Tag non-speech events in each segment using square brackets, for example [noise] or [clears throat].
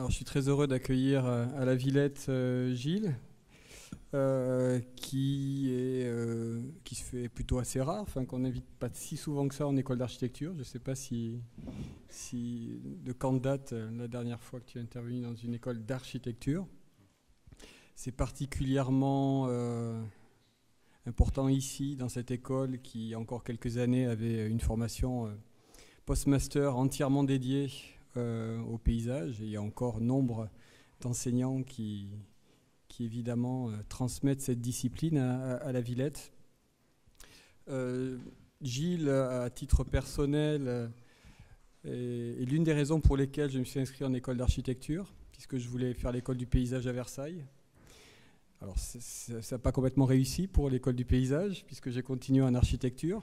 Alors, je suis très heureux d'accueillir euh, à la Villette euh, Gilles, euh, qui, est, se fait plutôt assez rare, enfin, qu'on n'invite pas si souvent que ça en école d'architecture. Je ne sais pas si, de quand date la dernière fois que tu es intervenu dans une école d'architecture. C'est particulièrement important ici, dans cette école, qui, il y a encore quelques années, avait une formation postmaster entièrement dédiée au paysage. Il y a encore nombre d'enseignants qui, qui évidemment euh, transmettent cette discipline à, la Villette. Euh, Gilles, à titre personnel, euh, est, l'une des raisons pour lesquelles je me suis inscrit en école d'architecture, puisque je voulais faire l'école du paysage à Versailles. Alors ça n'a pas complètement réussi pour l'école du paysage, puisque j'ai continué en architecture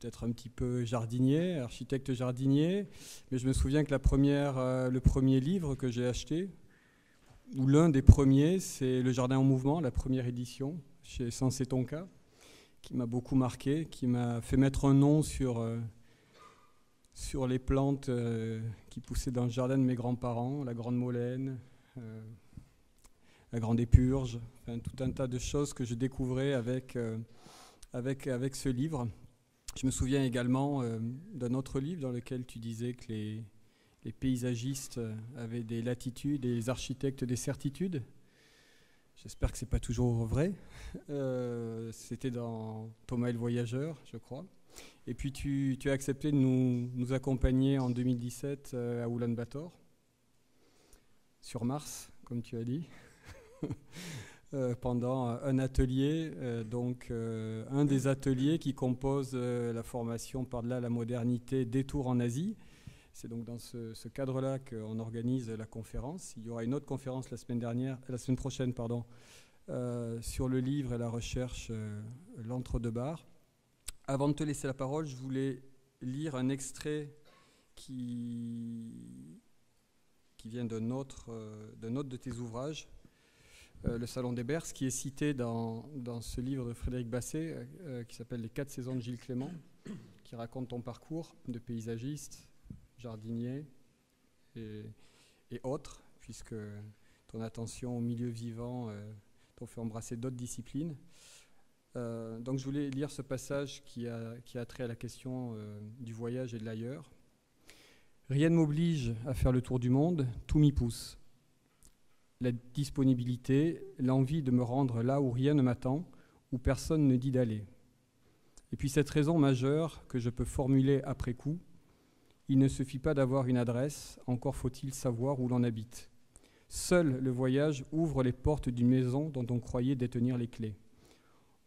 peut-être un petit peu jardinier, architecte jardinier, mais je me souviens que euh, le premier livre que j'ai acheté, ou l'un des premiers, c'est Le Jardin en mouvement, la première édition, chez Sensé Tonka, qui m'a beaucoup marqué, qui m'a fait mettre un nom sur, euh, sur les plantes euh, qui poussaient dans le jardin de mes grands-parents, la grande molène, la grande épurge, tout un tas de choses que je découvrais avec, avec, avec ce livre. Je me souviens également euh, d'un autre livre dans lequel tu disais que les, paysagistes euh, avaient des latitudes et les architectes des certitudes. J'espère que ce n'est pas toujours vrai. Euh, C'était dans Thomas et le Voyageur, je crois. Et puis tu, as accepté de nous, nous accompagner en 2017 euh, à Oulan-Bator, sur Mars, comme tu as dit. [laughs] Euh, pendant euh, un atelier, euh, donc un des ateliers qui compose la formation par-delà la modernité Détour en Asie. C'est donc dans ce, cadre-là qu'on organise la conférence. Il y aura une autre conférence la semaine dernière, la semaine prochaine, pardon, sur le livre et la recherche L'entre-deux-barres. Avant de te laisser la parole, je voulais lire un extrait qui, qui vient d'un autre, d'un autre de tes ouvrages, Le Salon des Berces, qui est cité dans, dans ce livre de Frédéric Basset, euh, euh, qui s'appelle Les quatre saisons de Gilles Clément, qui raconte ton parcours de paysagiste, jardinier et, autres, puisque ton attention au milieu vivant euh, t'ont fait embrasser d'autres disciplines. Euh, donc je voulais lire ce passage qui a, qui a trait à la question euh, du voyage et de l'ailleurs. Rien ne m'oblige à faire le tour du monde, tout m'y pousse. La disponibilité, l'envie de me rendre là où rien ne m'attend, où personne ne dit d'aller. Et puis cette raison majeure que je peux formuler après coup, il ne suffit pas d'avoir une adresse, encore faut-il savoir où l'on habite. Seul le voyage ouvre les portes d'une maison dont on croyait détenir les clés.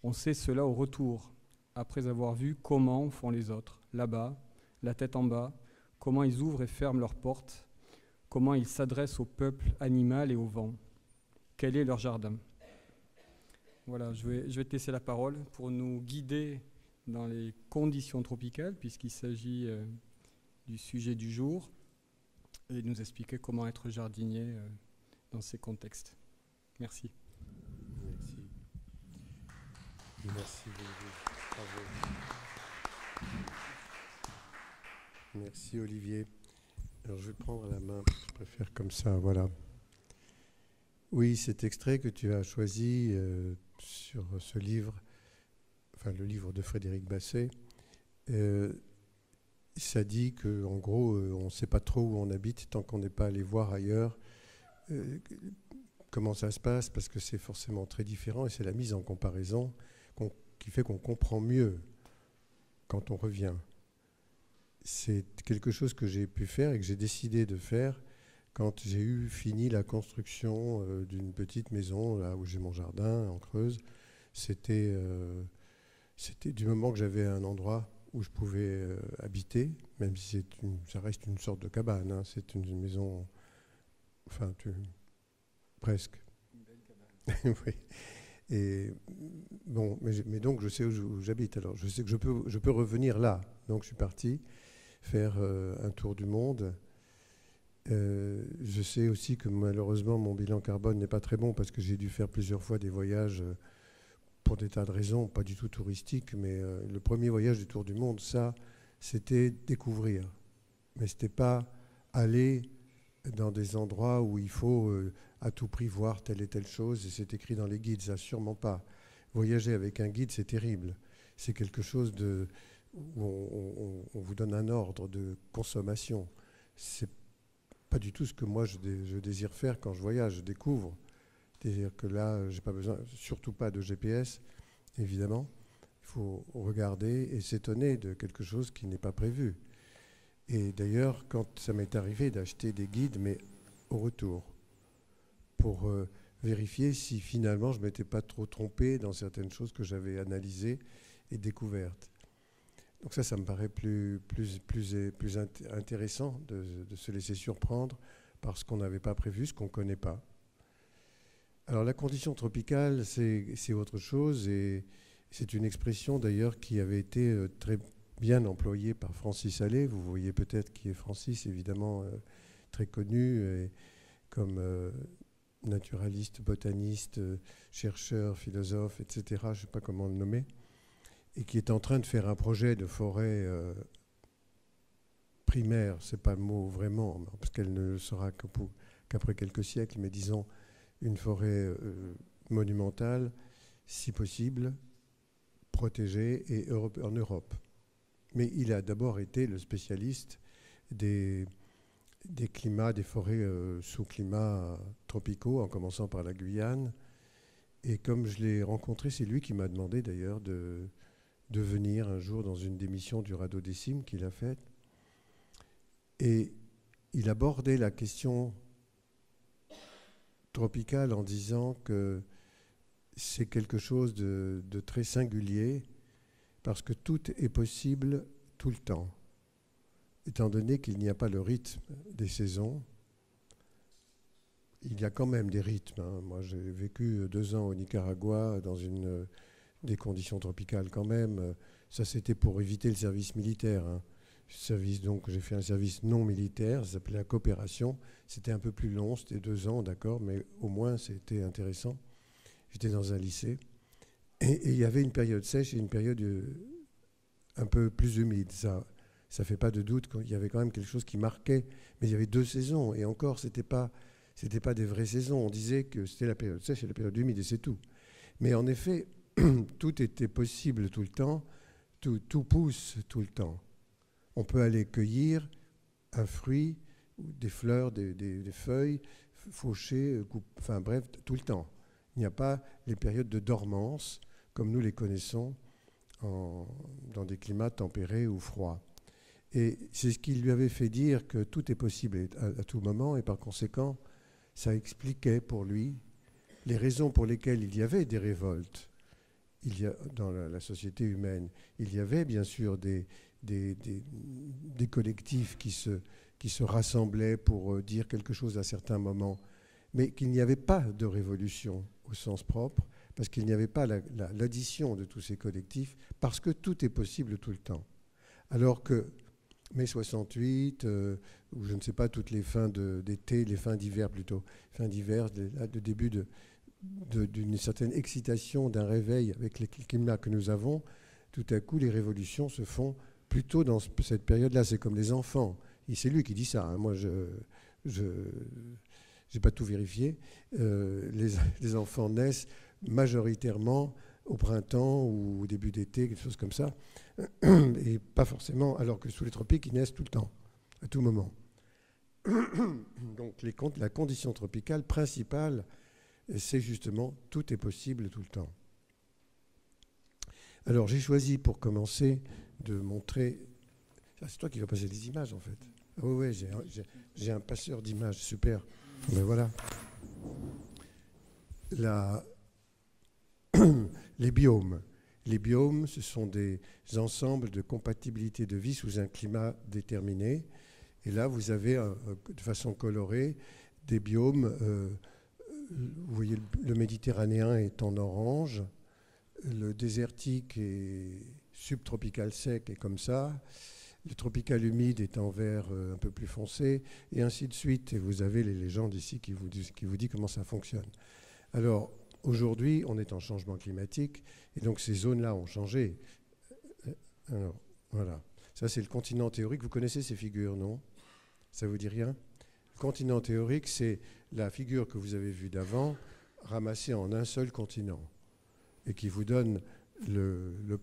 On sait cela au retour, après avoir vu comment font les autres, là-bas, la tête en bas, comment ils ouvrent et ferment leurs portes, comment ils s'adressent au peuple animal et au vent. Quel est leur jardin Voilà, je vais, te laisser la parole pour nous guider dans les conditions tropicales, puisqu'il s'agit euh, du sujet du jour, et nous expliquer comment être jardinier euh, dans ces contextes. Merci. Merci. Merci. Bravo. Merci, Olivier. Je vais prendre la main. Je préfère comme ça, voilà. Oui, cet extrait que tu as choisi euh, sur ce livre, enfin le livre de Frédéric Basset, euh, ça dit que en gros, euh, on ne sait pas trop où on habite tant qu'on n'est pas allé voir ailleurs comment ça se passe, parce que c'est forcément très différent et c'est la mise en comparaison qui fait qu'on comprend mieux quand on revient. C'est quelque chose que j'ai pu faire et que j'ai décidé de faire quand j'ai eu fini la construction euh, d'une petite maison là où j'ai mon jardin en Creuse. C'était euh, c'était du moment que j'avais un endroit où je pouvais euh, habiter, même si c'est une, ça reste une sorte de cabane. hein, c'est une maison, enfin tu, presque. [laughs] oui. Et bon, mais, mais donc je sais où j'habite. Alors je sais que je peux, je peux revenir là. Donc je suis parti faire euh, un tour du monde. Euh, je sais aussi que malheureusement mon bilan carbone n'est pas très bon parce que j'ai dû faire plusieurs fois des voyages euh, pour des tas de raisons, pas du tout touristiques, mais le premier voyage du tour du monde, ça, c'était découvrir. Mais c'était pas aller dans des endroits où il faut à tout prix voir telle et telle chose, et c'est écrit dans les guides, ça sûrement pas. Voyager avec un guide, c'est terrible. C'est quelque chose de, où on, vous donne un ordre de consommation. C'est pas du tout ce que moi je, désire faire quand je voyage, je découvre. C'est-à-dire que là, j'ai pas besoin, surtout pas de GPS, évidemment. Il faut regarder et s'étonner de quelque chose qui n'est pas prévu. Et d'ailleurs, quand ça m'est arrivé d'acheter des guides, mais au retour, pour euh, vérifier si finalement je m'étais pas trop trompé dans certaines choses que j'avais analysées et découvertes. Donc ça, ça me paraît plus, plus, plus, intéressant de, se laisser surprendre par ce qu'on n'avait pas prévu, ce qu'on ne connaît pas. Alors la condition tropicale, c'est autre chose et c'est une expression d'ailleurs qui avait été euh, très bien employée par Francis Allais. Vous voyez peut-être qui est Francis, évidemment euh, très connu comme euh, naturaliste, botaniste, chercheur, philosophe, etc. Je ne sais pas comment le nommer. Et qui est en train de faire un projet de forêt primaire, c'est pas le mot vraiment, parce qu'elle ne le sera qu'après quelques siècles, mais disons une forêt euh, monumentale, si possible, protégée et en Europe. Mais il a d'abord été le spécialiste des, des climats, des forêts euh, sous climats tropicaux, en commençant par la Guyane. Et comme je l'ai rencontré, c'est lui qui m'a demandé d'ailleurs de, de venir un jour dans une démission du radeau décime qu'il a faite. Et il abordait la question tropical en disant que c'est quelque chose de, très singulier parce que tout est possible tout le temps. Étant donné qu'il n'y a pas le rythme des saisons, il y a quand même des rythmes. Hein. Moi, j'ai vécu deux ans au Nicaragua dans une, des conditions tropicales quand même. Ça, c'était pour éviter le service militaire. Hein. Service, donc, j'ai fait un service non militaire, ça s'appelait la coopération. C'était un peu plus long, c'était deux ans, d'accord, mais au moins c'était intéressant. J'étais dans un lycée. Et, il y avait une période sèche et une période euh, un peu plus humide. Ça ça fait pas de doute qu'il y avait quand même quelque chose qui marquait. Mais il y avait deux saisons, et encore, ce n'était pas, pas des vraies saisons. On disait que c'était la période sèche et la période humide, et c'est tout. Mais en effet, [clears throat] tout était possible tout le temps, tout, pousse tout le temps on peut aller cueillir un fruit, des fleurs, des, feuilles, faucher, euh, enfin bref, tout le temps. Il n'y a pas les périodes de dormance comme nous les connaissons dans des climats tempérés ou froids. Et c'est ce qui lui avait fait dire que tout est possible à, tout moment, et par conséquent, ça expliquait pour lui les raisons pour lesquelles il y avait des révoltes dans la société humaine. Il y avait bien sûr des, collectifs qui se, rassemblaient pour euh, dire quelque chose à certains moments, mais qu'il n'y avait pas de révolution au sens propre, parce qu'il n'y avait pas l'addition de tous ces collectifs, parce que tout est possible tout le temps. Alors que mai 68, euh, ou je ne sais pas, toutes les fins d'été, les fins d'hiver plutôt, fins d'hiver, le début d'une certaine excitation, d'un réveil avec les climats que nous avons, tout à coup les révolutions se font plutôt dans cette période-là. C'est comme les enfants. Et c'est lui qui dit ça. Hein. Moi, je n'ai pas tout vérifié. Euh, [laughs] les, enfants naissent majoritairement au printemps ou au début d'été, quelque chose comme ça. [clears throat] Et pas forcément, alors que sous les tropiques, ils naissent tout le temps, à tout moment. [clears throat] Donc la condition tropicale principale, c'est justement tout est possible tout le temps. Alors j'ai choisi pour commencer de montrer. Ah, c'est toi qui vas passer des images en fait. Ah oui, oui, j'ai un, passeur d'images, super. Mais ben voilà. [clears throat] Les biomes. Les biomes, ce sont des ensembles de compatibilité de vie sous un climat déterminé. Et là, vous avez de façon colorée des biomes. Vous voyez, le Méditerranéen est en orange, le désertique est subtropical sec est comme ça, le tropical humide est en vert euh, un peu plus foncé, et ainsi de suite. Et vous avez les légendes ici qui vous disent, qui vous dit comment ça fonctionne. Alors, aujourd'hui, on est en changement climatique, et donc ces zones-là ont changé. Euh, alors, voilà. Ça, c'est le continent théorique. Vous connaissez ces figures, non? Ça vous dit rien? Continent théorique, c'est la figure que vous avez vue d'avant, ramassée en un seul continent, et qui vous donne le,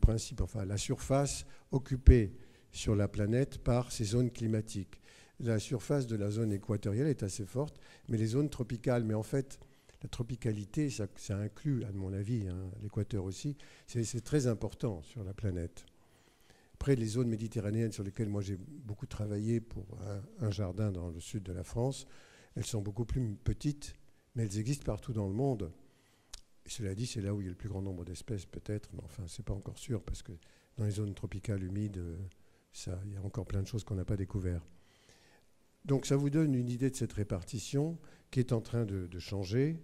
principe, enfin la surface occupée sur la planète par ces zones climatiques. La surface de la zone équatoriale est assez forte, mais les zones tropicales, mais en fait, la tropicalité, ça, inclut, à mon avis, hein, l'équateur aussi, c'est très important sur la planète. Après, les zones méditerranéennes sur lesquelles moi j'ai beaucoup travaillé pour un, jardin dans le sud de la France, elles sont beaucoup plus petites, mais elles existent partout dans le monde. Cela dit, c'est là où il y a le plus grand nombre d'espèces peut-être, mais enfin, c'est pas encore sûr parce que dans les zones tropicales humides, ça, il y a encore plein de choses qu'on n'a pas découvertes. Donc ça vous donne une idée de cette répartition qui est en train de, changer.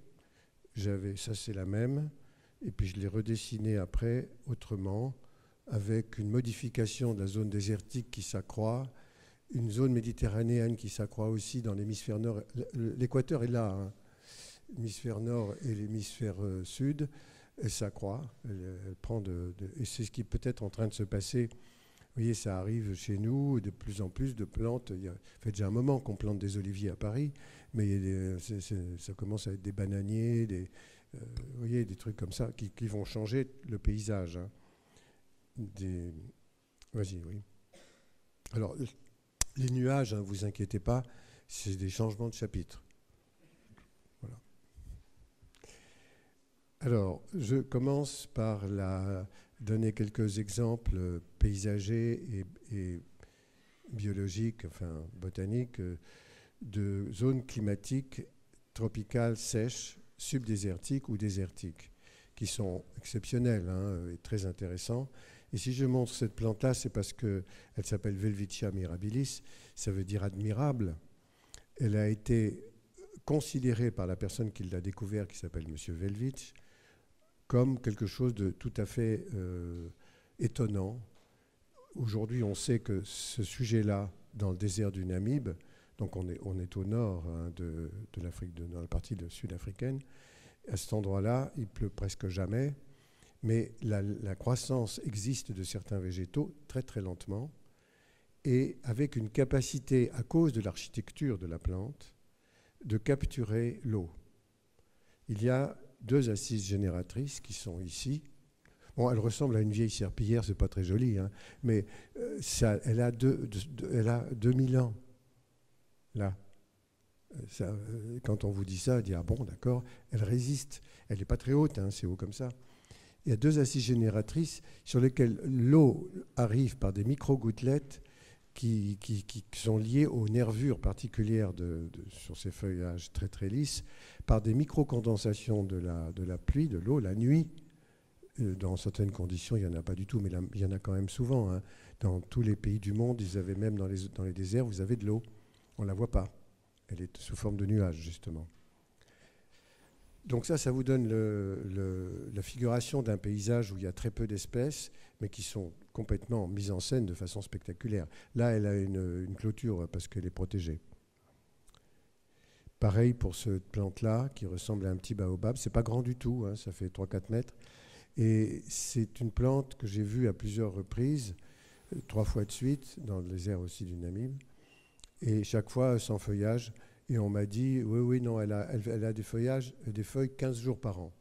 J'avais, ça c'est la même, et puis je l'ai redessiné après autrement avec une modification de la zone désertique qui s'accroît, une zone méditerranéenne qui s'accroît aussi dans l'hémisphère nord. L'équateur est là, hein. l'hémisphère nord et l'hémisphère euh, sud, elle s'accroît, elle, prend de, et c'est ce qui peut être en train de se passer. Vous voyez, ça arrive chez nous, de plus en plus de plantes. Il y a, fait déjà un moment qu'on plante des oliviers à Paris, mais ça commence à être des bananiers, des, euh, vous voyez, des trucs comme ça qui, vont changer le paysage. Hein des... Vas-y, oui. Alors, les nuages, ne hein, vous inquiétez pas, c'est des changements de chapitre. Alors, je commence par donner quelques exemples paysagers et, biologiques, enfin botaniques, de zones climatiques tropicales sèches, subdésertiques ou désertiques, qui sont exceptionnelles hein, et très intéressants et si je montre cette plante-là, c'est parce qu'elle s'appelle Velvicia mirabilis, ça veut dire admirable. Elle a été considérée par la personne qui l'a découvert, qui s'appelle M. Velvich, comme quelque chose de tout à fait euh, étonnant. Aujourd'hui, on sait que ce sujet-là, dans le désert du Namib, donc on est, on est au nord hein, de, l'Afrique, dans la partie sud-africaine, à cet endroit-là, il pleut presque jamais mais la, croissance existe de certains végétaux très très lentement et avec une capacité, à cause de l'architecture de la plante, de capturer l'eau. Il y a deux assises génératrices qui sont ici. Bon, elle ressemble à une vieille serpillière, c'est pas très joli, hein, mais euh, ça, elle, a deux, elle a 2000 ans, là. Ça, euh, quand on vous dit ça, on dit Ah bon, d'accord, elle résiste. Elle n'est pas très haute, hein, c'est haut comme ça il y a deux assises génératrices sur lesquelles l'eau arrive par des micro-gouttelettes qui, sont liées aux nervures particulières de, sur ces feuillages très très lisses, par des micro-condensations de la, de la pluie, de l'eau, la nuit. Euh, dans certaines conditions, il n'y en a pas du tout, mais il y en a quand même souvent. Hein. Dans tous les pays du monde, ils avaient même dans les, dans les déserts, vous avez de l'eau. On ne la voit pas. Elle est sous forme de nuages, justement. Donc ça, ça vous donne la figuration d'un paysage où il y a très peu d'espèces, mais qui sont complètement mises en scène de façon spectaculaire. Là, elle a une, clôture parce qu'elle est protégée. Pareil pour cette plante-là, qui ressemble à un petit baobab. C'est pas grand du tout, hein, ça fait 3-4 mètres. Et c'est une plante que j'ai vue à plusieurs reprises, trois fois de suite, dans les airs aussi du Namib. Et chaque fois sans feuillage. Et on m'a dit, oui, oui, non, elle a, elle, a des feuillages, des feuilles 15 jours par an.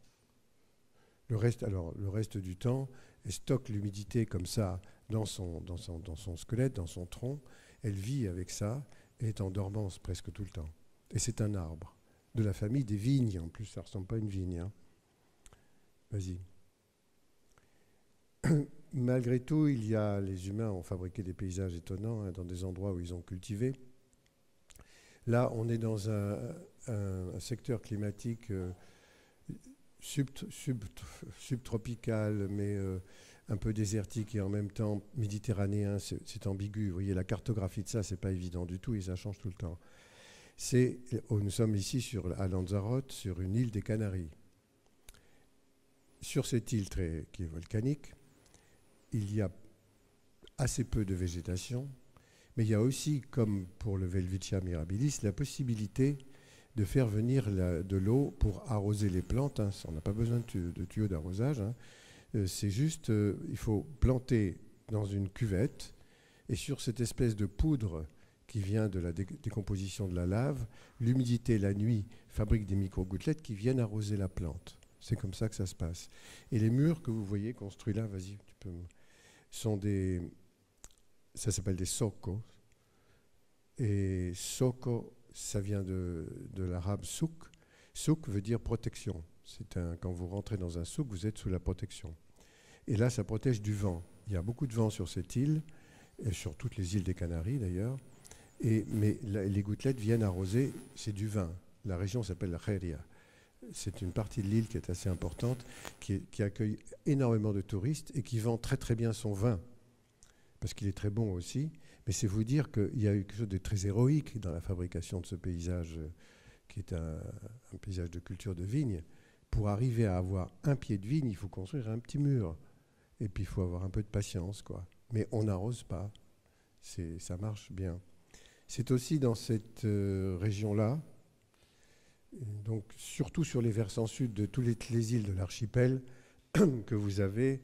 Le reste, alors, le reste du temps, elle stocke l'humidité comme ça dans son, dans, son, dans son squelette, dans son tronc. Elle vit avec ça et est en dormance presque tout le temps. Et c'est un arbre de la famille des vignes. En plus, ça ne ressemble pas à une vigne. Hein. Vas-y. [clears throat] Malgré tout, il y a, les humains ont fabriqué des paysages étonnants hein, dans des endroits où ils ont cultivé. Là, on est dans un, secteur climatique euh, subtropical, mais euh, un peu désertique et en même temps méditerranéen. C'est ambigu. Vous voyez, la cartographie de ça, c'est pas évident du tout et ça change tout le temps. Oh, nous sommes ici à Lanzarote, sur une île des Canaries. Sur cette île qui est volcanique, il y a assez peu de végétation, mais il y a aussi, comme pour le Velvicia mirabilis, la possibilité de faire venir de l'eau pour arroser les plantes. Hein. On n'a pas besoin de, tuyaux d'arrosage. Hein. Euh, c'est juste, euh, il faut planter dans une cuvette et sur cette espèce de poudre qui vient de la décomposition de la lave. L'humidité la nuit fabrique des micro-gouttelettes qui viennent arroser la plante. C'est comme ça que ça se passe. Et les murs que vous voyez construits là, vas-y, tu peux, sont des, ça s'appelle des sokos. Et soko, ça vient de, de l'arabe souk. Souk veut dire protection. C'est un, quand vous rentrez dans un souk, vous êtes sous la protection. Et là, ça protège du vent. Il y a beaucoup de vent sur cette île, et sur toutes les îles des Canaries d'ailleurs. Et, mais les gouttelettes viennent arroser, c'est du vin. La région s'appelle la Kheria. C'est une partie de l'île qui est assez importante, qui, accueille énormément de touristes et qui vend très très bien son vin, parce qu'il est très bon aussi. Mais c'est vous dire qu'il y a eu quelque chose de très héroïque dans la fabrication de ce paysage, euh, qui est un, paysage de culture de vigne. Pour arriver à avoir un pied de vigne, il faut construire un petit mur. Et puis il faut avoir un peu de patience, quoi. Mais on n'arrose pas. Ça marche bien. C'est aussi dans cette euh, région-là, donc surtout sur les versants sud de toutes les, îles de l'archipel, [clears throat] que vous avez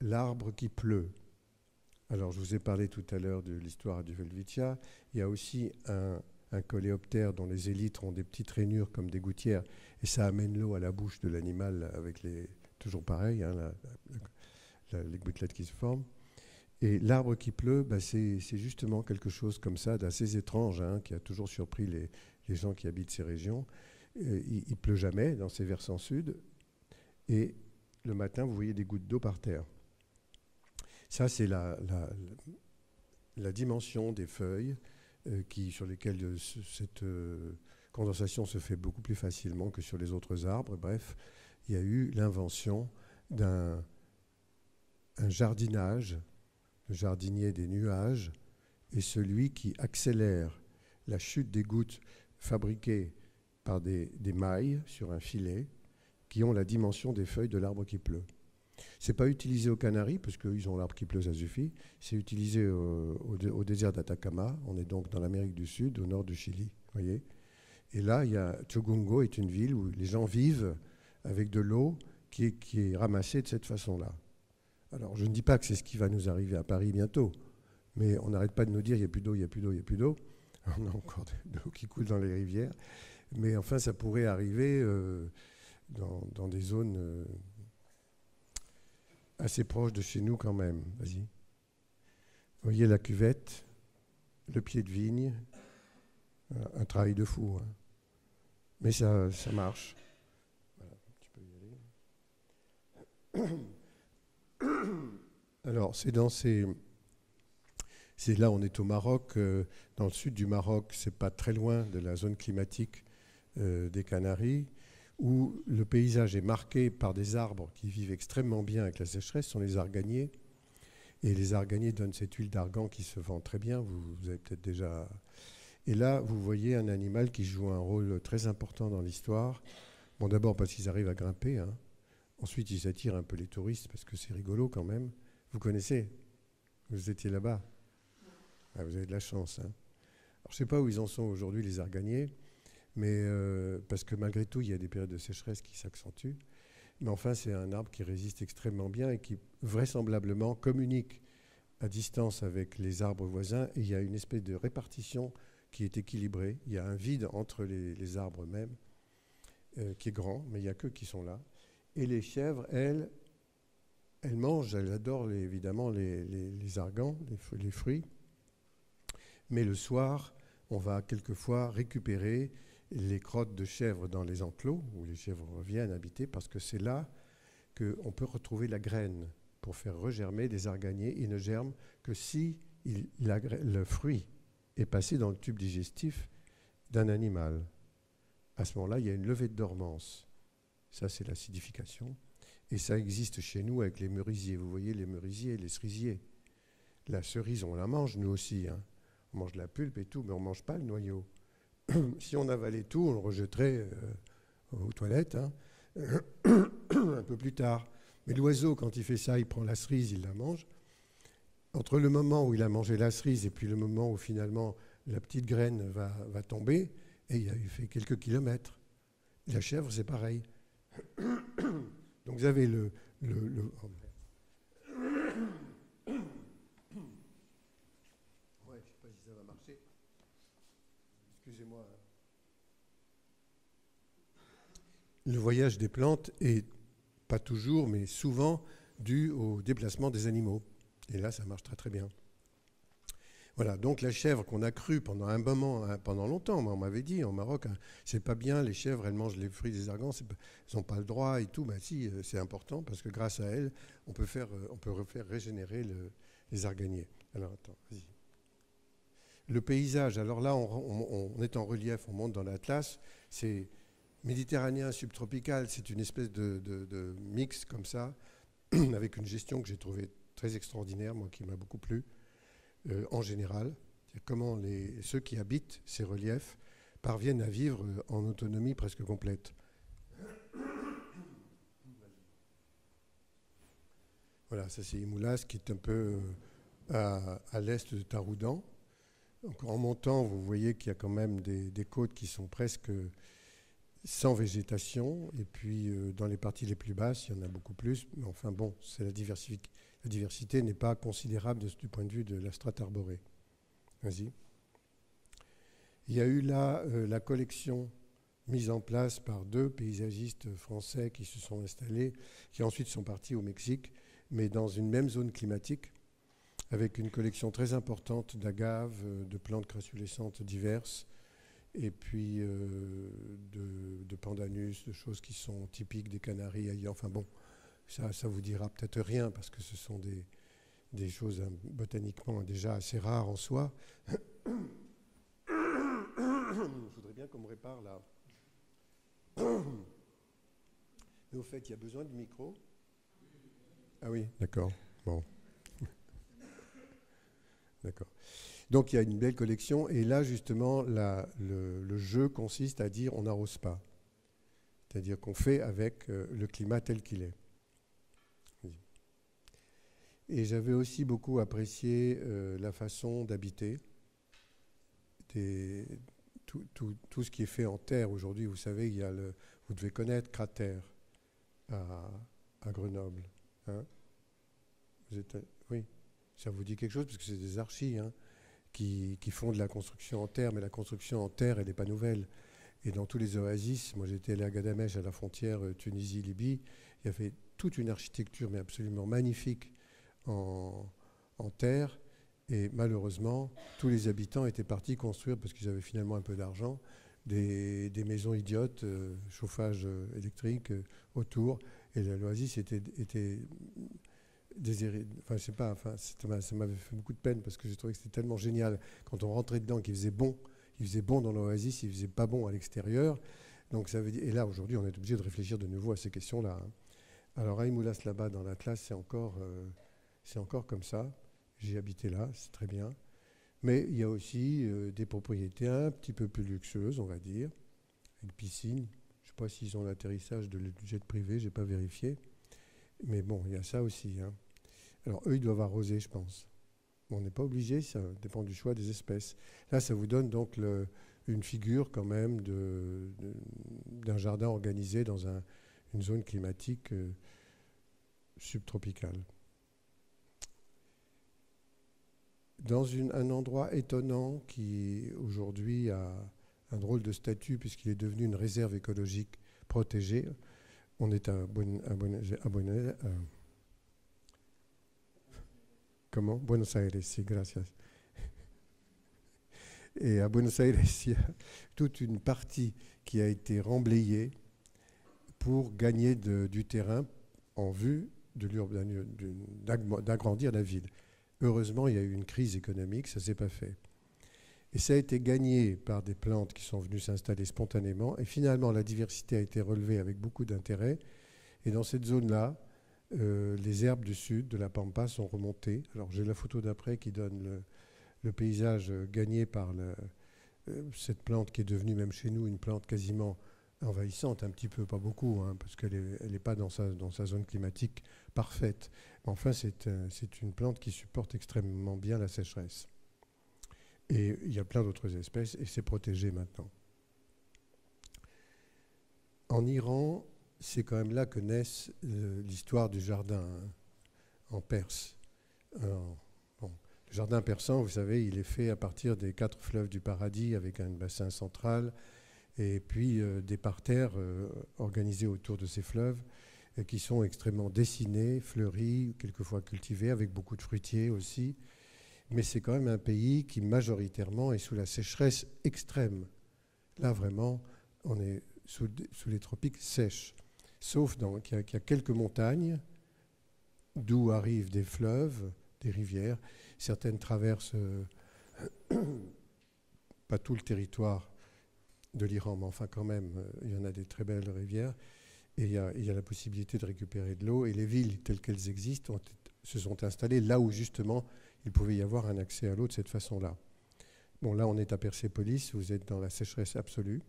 l'arbre qui pleut. Alors je vous ai parlé tout à l'heure de l'histoire du Velvitia. Il y a aussi un, coléoptère dont les élytres ont des petites rainures comme des gouttières et ça amène l'eau à la bouche de l'animal avec les toujours pareil, hein, les gouttelettes qui se forment. Et l'arbre qui pleut, bah, c'est justement quelque chose comme ça d'assez étrange, hein, qui a toujours surpris les, gens qui habitent ces régions. Il, ne pleut jamais dans ces versants sud, et le matin, vous voyez des gouttes d'eau par terre. Ça, c'est la, la, dimension des feuilles euh, sur lesquelles euh, cette condensation se fait beaucoup plus facilement que sur les autres arbres. Bref, il y a eu l'invention d'un jardinage le jardinier des nuages, est celui qui accélère la chute des gouttes fabriquées par des, mailles sur un filet qui ont la dimension des feuilles de l'arbre qui pleut. Ce n'est pas utilisé aux Canaries, parce qu'ils ont l'arbre qui pleut, ça suffit. C'est utilisé au, désert d'Atacama. On est donc dans l'Amérique du Sud, au nord du Chili. Voyez Et là, il y a est une ville où les gens vivent avec de l'eau qui est ramassée de cette façon-là. Alors, je ne dis pas que c'est ce qui va nous arriver à Paris bientôt, mais on n'arrête pas de nous dire il n'y a plus d'eau, il n'y a plus d'eau, il n'y a plus d'eau. [laughs] On a encore de l'eau qui coule dans les rivières. Mais enfin, ça pourrait arriver euh, dans, des zones euh, assez proches de chez nous quand même. Vas-y. Vous voyez la cuvette, le pied de vigne, un travail de fou. Hein. Mais ça, ça marche. Voilà, tu peux y aller. Alors, c'est dans ces. C'est là, on est au Maroc, euh, dans le sud du Maroc, c'est pas très loin de la zone climatique euh, des Canaries, où le paysage est marqué par des arbres qui vivent extrêmement bien avec la sécheresse, sont les arganiers. Et les arganiers donnent cette huile d'argan qui se vend très bien, vous, vous avez peut-être déjà. Et là, vous voyez un animal qui joue un rôle très important dans l'histoire. Bon, d'abord parce qu'ils arrivent à grimper, hein, Ensuite, ils attirent un peu les touristes parce que c'est rigolo quand même. Vous connaissez? Vous étiez là-bas? Ah, Vous avez de la chance. Hein. Alors, je ne sais pas où ils en sont aujourd'hui, les arganiers, mais euh, parce que malgré tout, il y a des périodes de sécheresse qui s'accentuent. Mais enfin, c'est un arbre qui résiste extrêmement bien et qui vraisemblablement communique à distance avec les arbres voisins. Il y a une espèce de répartition qui est équilibrée. Il y a un vide entre les, arbres mêmes euh, qui est grand, mais il n'y a que qui sont là. Et les chèvres, elles, elles mangent, elles adorent évidemment les, les, argans, les, fruits. Mais le soir, on va quelquefois récupérer les crottes de chèvres dans les enclos, où les chèvres reviennent habiter, parce que c'est là qu'on peut retrouver la graine pour faire regermer des arganiers. Il ne germe que si le fruit est passé dans le tube digestif d'un animal. À ce moment-là, il y a une levée de dormance. Ça, c'est l'acidification. Et ça existe chez nous avec les merisiers. Vous voyez, les merisiers les cerisiers. La cerise, on la mange, nous aussi. Hein. On mange la pulpe et tout, mais on ne mange pas le noyau. [coughs] si on avalait tout, on le rejetterait euh, aux toilettes hein. [coughs] un peu plus tard. Mais l'oiseau, quand il fait ça, il prend la cerise, il la mange. Entre le moment où il a mangé la cerise et puis le moment où finalement la petite graine va, tomber, et il a fait quelques kilomètres. La chèvre, c'est pareil. [coughs] Donc vous avez le Ouais, je ne sais pas si ça va marcher. excusez-moi. Le voyage des plantes est pas toujours, mais souvent dû au déplacement des animaux. Et là, ça marche très très bien. Voilà, donc la chèvre qu'on a crue pendant un moment, pendant longtemps, on m'avait dit en Maroc, hein, c'est pas bien, les chèvres, elles mangent les fruits des argans, elles n'ont pas le droit et tout. Ben si, euh, c'est important parce que grâce à elles, on peut, faire, euh, on peut refaire régénérer les arganiers. Alors attends, vas-y. Le paysage, alors là, on, est en relief, on monte dans l'Atlas, c'est méditerranéen subtropical, c'est une espèce de, mix comme ça, [clears throat] avec une gestion que j'ai trouvée très extraordinaire, moi qui m'a beaucoup plu. Euh, en général, comment ceux qui habitent ces reliefs parviennent à vivre euh, en autonomie presque complète. Voilà, ça c'est Imoulas qui est un peu euh, à, l'est de Taroudan. en montant, vous voyez qu'il y a quand même des, côtes qui sont presque sans végétation. Et puis dans les parties les plus basses, il y en a beaucoup plus. Mais enfin bon, c'est la diversité n'est pas considérable du point de vue de la strate arborée. Vas-y. Il y a eu là euh, la collection mise en place par deux paysagistes français qui se sont installés, qui ensuite sont partis au Mexique, mais dans une même zone climatique, avec une collection très importante d'agaves, euh, de plantes crassulescentes diverses, et puis euh, de, pandanus, de choses qui sont typiques des Canaries ailleurs. Enfin bon, ça, ça vous dira peut-être rien parce que ce sont des, des choses hein, botaniquement déjà assez rares en soi. [coughs] Je voudrais bien qu'on me répare là. [coughs] Mais au fait, il y a besoin de micro Ah oui, d'accord. Bon. [laughs] d'accord. Donc il y a une belle collection et là justement le, jeu consiste à dire on n'arrose pas. C'est-à-dire qu'on fait avec euh, le climat tel qu'il est. Et j'avais aussi beaucoup apprécié euh, la façon d'habiter. Tout, ce qui est fait en terre aujourd'hui, vous savez, il y a le, vous devez connaître Cratère à, Grenoble. Hein oui, ça vous dit quelque chose? Parce que c'est des archis hein, qui, font de la construction en terre, mais la construction en terre, elle n'est pas nouvelle. Et dans tous les oasis, moi j'étais allé à Gadamèche, à la frontière euh, Tunisie-Libye, il y avait toute une architecture, mais absolument magnifique, en, terre. Et malheureusement, tous les habitants étaient partis construire, parce qu'ils avaient finalement un peu d'argent, des, maisons idiotes, euh, chauffage euh, électrique autour. Et l'oasis était désiré. Enfin, je sais pas, ça m'avait fait beaucoup de peine parce que j'ai trouvé que c'était tellement génial quand on rentrait dedans qu'il faisait bon. Il faisait bon dans l'oasis, il faisait pas bon à l'extérieur. Donc ça veut et là aujourd'hui, on est obligé de réfléchir de nouveau à ces questions-là. Hein. Alors Aïmoulas là-bas dans l'Atlas, c'est encore c'est encore comme ça. J'ai habité là, c'est très bien. Mais il y a aussi euh, des propriétés un petit peu plus luxueuses, on va dire, une piscine. Je ne sais pas s'ils ont l'atterrissage de jet privé, je n'ai pas vérifié. Mais bon, il y a ça aussi. Hein. Alors eux, ils doivent arroser, je pense. on n'est pas obligé, ça dépend du choix des espèces. Là, ça vous donne donc une figure quand même d'un jardin organisé dans une zone climatique euh, subtropicale. dans un endroit étonnant qui aujourd'hui a un drôle de statut puisqu'il est devenu une réserve écologique protégée. On est à, bon, comment Buenos Aires, si, gracias. [laughs] Et à Buenos Aires, il [laughs] y a toute une partie qui a été remblayée pour gagner du terrain en vue d'agrandir la ville. Heureusement, il y a eu une crise économique, ça ne s'est pas fait. Et ça a été gagné par des plantes qui sont venues s'installer spontanément. Et finalement, la diversité a été relevée avec beaucoup d'intérêt. Et dans cette zone-là, euh, les herbes du sud, de la pampa, sont remontées. Alors j'ai la photo d'après qui donne le, paysage gagné par euh, cette plante qui est devenue même chez nous une plante quasiment envahissante, un petit peu, pas beaucoup, hein, parce qu'elle n'est pas dans sa, zone climatique parfaite. Enfin, euh, c'est une plante qui supporte extrêmement bien la sécheresse. Et il y a plein d'autres espèces et c'est protégé maintenant. En Iran, c'est quand même là que naît euh, l'histoire du jardin hein, en Perse. Le jardin persan, vous savez, il est fait à partir des quatre fleuves du paradis avec un bassin central et puis euh, des parterres euh, organisés autour de ces fleuves qui sont extrêmement dessinés, fleuris, quelquefois cultivés, avec beaucoup de fruitiers aussi. Mais c'est quand même un pays qui majoritairement est sous la sécheresse extrême. Là, vraiment, on est sous, les tropiques sèches. Sauf qu'il y, a quelques montagnes d'où arrivent des fleuves, des rivières. Certaines traversent euh, [coughs] pas tout le territoire de l'Iran, mais enfin quand même, euh, il y en a des très belles rivières. Et il y a, la possibilité de récupérer de l'eau. Et les villes telles qu'elles existent se sont installées là où justement il pouvait y avoir un accès à l'eau de cette façon-là. Bon, là on est à Persépolis, vous êtes dans la sécheresse absolue.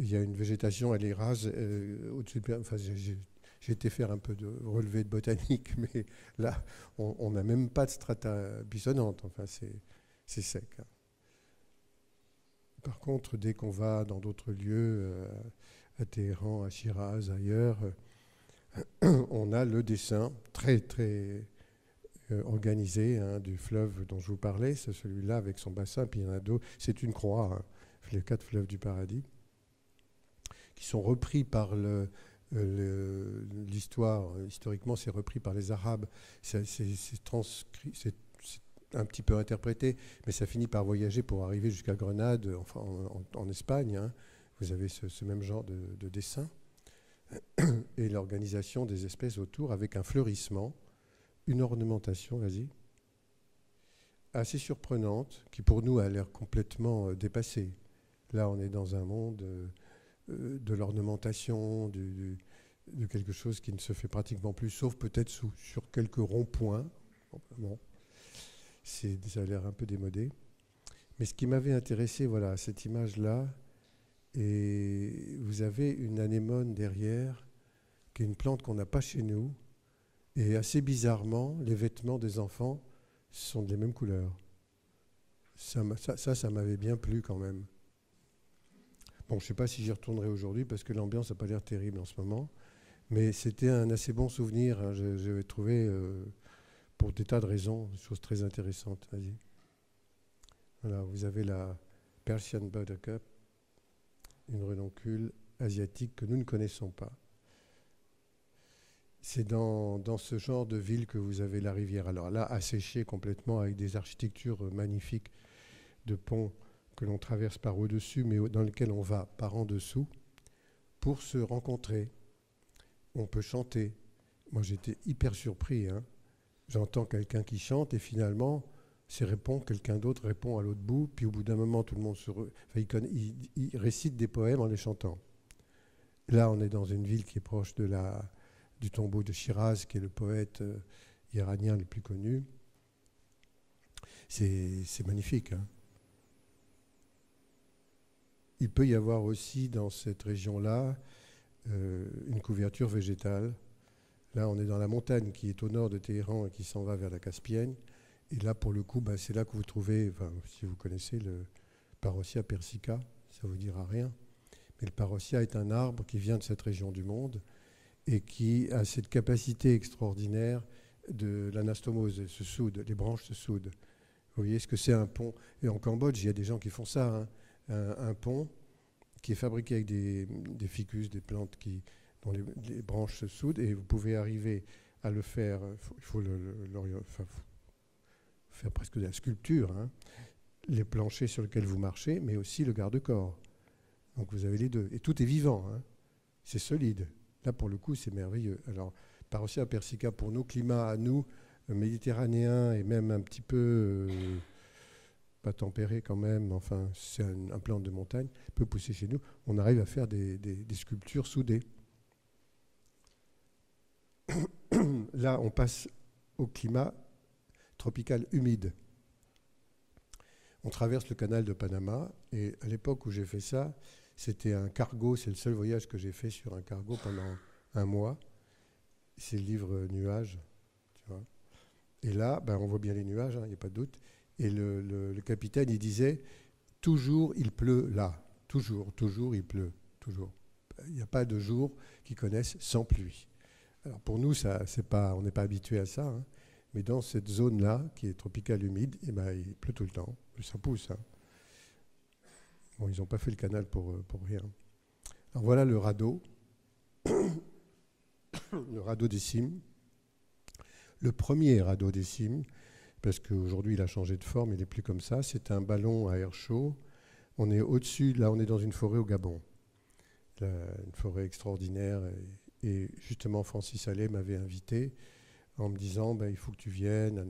Il y a une végétation, elle est rase euh, au-dessus de... Enfin, j'ai été faire un peu de relevé de botanique, [laughs] mais là, on n'a même pas de strata buissonnante. Enfin, c'est sec. Hein. Par contre, dès qu'on va dans d'autres lieux, euh, à Téhéran, à Shiraz, ailleurs, euh, [clears throat] on a le dessin très, très organisé hein, du fleuve dont je vous parlais. C'est celui-là avec son bassin, puis il y en a d'autres. C'est une croix, hein, les quatre fleuves du paradis, qui sont repris par le, l'histoire, historiquement, c'est repris par les Arabes. C'est transcrit, c'est un petit peu interprété, mais ça finit par voyager pour arriver jusqu'à Grenade, enfin en, Espagne. Hein. Vous avez ce, même genre de, dessin. Et l'organisation des espèces autour avec un fleurissement, une ornementation, vas-y, assez surprenante, qui pour nous a l'air complètement euh, dépassée. Là, on est dans un monde euh, euh, de l'ornementation, de quelque chose qui ne se fait pratiquement plus, sauf peut-être sur quelques ronds-points. Bon, ça a l'air un peu démodé. Mais ce qui m'avait intéressé, voilà, cette image-là, et vous avez une anémone derrière, qui est une plante qu'on n'a pas chez nous, et assez bizarrement, les vêtements des enfants sont des mêmes couleurs. Ça, ça, ça, m'avait bien plu quand même. Bon, je ne sais pas si j'y retournerai aujourd'hui parce que l'ambiance n'a pas l'air terrible en ce moment, mais c'était un assez bon souvenir. Hein. Je, vais trouver euh, pour des tas de raisons, des choses très intéressantes. Voilà, vous avez la Persian Buttercup, une renoncule asiatique que nous ne connaissons pas. C'est dans, dans, ce genre de ville que vous avez la rivière. Alors là, asséchée complètement avec des architectures magnifiques de ponts que l'on traverse par au-dessus, mais dans lesquels on va par en dessous pour se rencontrer. On peut chanter. Moi, j'étais hyper surpris. Hein j'entends quelqu'un qui chante et finalement, c'est répond, quelqu'un d'autre répond à l'autre bout, puis au bout d'un moment, tout le monde se il, récite des poèmes en les chantant. Là, on est dans une ville qui est proche de la, du tombeau de Shiraz, qui est le poète euh, iranien le plus connu. C'est magnifique. Hein. Il peut y avoir aussi dans cette région-là euh, une couverture végétale Là, on est dans la montagne qui est au nord de Téhéran et qui s'en va vers la Caspienne. Et là, pour le coup, bah, c'est là que vous trouvez, si vous connaissez le Parosia persica, ça vous dira rien. Mais le Parosia est un arbre qui vient de cette région du monde et qui a cette capacité extraordinaire de l'anastomose, se soude, les branches se soudent. Vous voyez ce que c'est un pont Et en Cambodge, il y a des gens qui font ça. Hein. Un, pont qui est fabriqué avec des, ficus, des plantes qui, dont les, branches se soudent, et vous pouvez arriver à le faire, il faut, faire presque de la sculpture, hein. les planchers sur lesquels vous marchez, mais aussi le garde-corps. Donc vous avez les deux. Et tout est vivant, hein. c'est solide. Là, pour le coup, c'est merveilleux. Alors, Parosia persica, pour nos climats à nous, euh, méditerranéens, et même un petit peu... Euh, pas tempéré quand même, enfin c'est un, plan de montagne, peut pousser chez nous, on arrive à faire des sculptures soudées. [coughs] là, on passe au climat tropical humide. On traverse le canal de Panama et à l'époque où j'ai fait ça, c'était un cargo, c'est le seul voyage que j'ai fait sur un cargo pendant un mois. C'est le livre Nuages. Et là, ben, on voit bien les nuages, il hein, n'y a pas de doute. Et le, capitaine, il disait, toujours il pleut là. Toujours, toujours il pleut. Toujours. Il n'y a pas de jour qui connaissent sans pluie. Alors pour nous, ça, pas, on n'est pas habitué à ça, hein. Mais dans cette zone-là, qui est tropicale humide, eh ben, il pleut tout le temps. Ça pousse. Hein. Bon, ils n'ont pas fait le canal pour, euh, pour rien. Alors voilà le radeau. [coughs] le radeau des cimes. Le premier radeau des cimes, parce qu'aujourd'hui il a changé de forme, il n'est plus comme ça. C'est un ballon à air chaud. On est au-dessus, là on est dans une forêt au Gabon. une forêt extraordinaire. Et, justement, Francis Allais m'avait invité en me disant ben, il faut que tu viennes.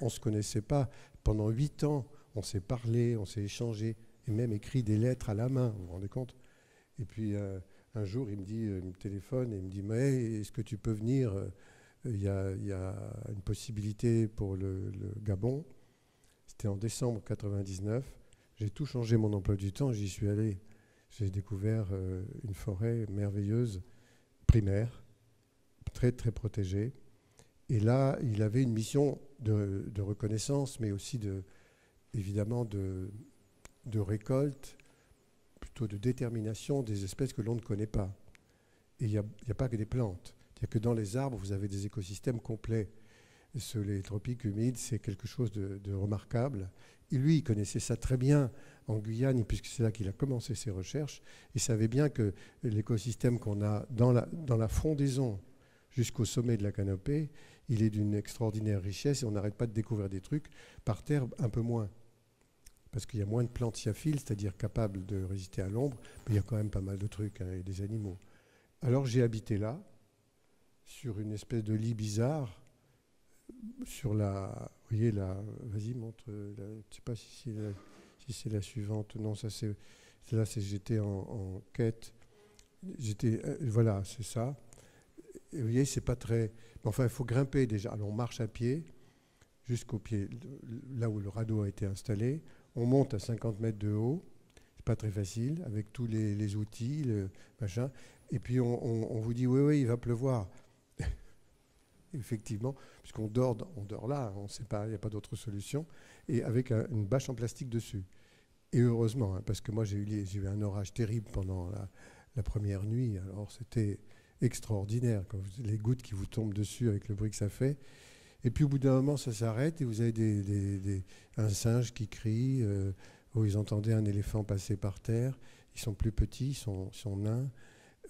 On ne se connaissait pas. Pendant huit ans, on s'est parlé, on s'est échangé, et même écrit des lettres à la main, vous vous rendez compte Et puis euh, un jour, il me dit, euh, il me téléphone et il me dit mais est-ce que tu peux venir il y, a, une possibilité pour le, Gabon. C'était en décembre 99. J'ai tout changé mon emploi du temps, j'y suis allé. J'ai découvert euh, une forêt merveilleuse, primaire, très très protégée. Et là, il avait une mission de, reconnaissance, mais aussi de, évidemment de, récolte, plutôt de détermination des espèces que l'on ne connaît pas. Et il n'y a, pas que des plantes. Que dans les arbres, vous avez des écosystèmes complets. Les tropiques humides, c'est quelque chose de, remarquable. Et lui, il connaissait ça très bien en Guyane, puisque c'est là qu'il a commencé ses recherches. Il savait bien que l'écosystème qu'on a dans la, dans la frondaison jusqu'au sommet de la canopée, il est d'une extraordinaire richesse et on n'arrête pas de découvrir des trucs. Par terre, un peu moins. Parce qu'il y a moins de plantes sciaphiles, c'est-à-dire capables de résister à l'ombre, mais il y a quand même pas mal de trucs hein, et des animaux. Alors j'ai habité là, sur une espèce de lit bizarre, sur la. Vous voyez, la. Vas-y, montre. je ne sais pas si c'est la, suivante. Non, ça c'est. Là, c'est j'étais en, quête. J'étais. Euh, voilà, c'est ça. vous voyez, c'est pas très. Enfin, il faut grimper déjà. Alors, on marche à pied jusqu'au pied, là où le radeau a été installé. On monte à 50 mètres de haut. C'est pas très facile, avec tous les, outils, le machin. Et puis, on vous dit, oui, oui, il va pleuvoir effectivement, puisqu'on dort, là, on sait pas, il n'y a pas d'autre solution, et avec une bâche en plastique dessus. Et heureusement, hein, parce que moi j'ai eu, un orage terrible pendant la, première nuit, alors c'était extraordinaire, les gouttes qui vous tombent dessus avec le bruit que ça fait. Et puis au bout d'un moment, ça s'arrête et vous avez des, un singe qui crie, euh, ou vous entendez un éléphant passer par terre. Ils sont plus petits, ils sont, sont nains.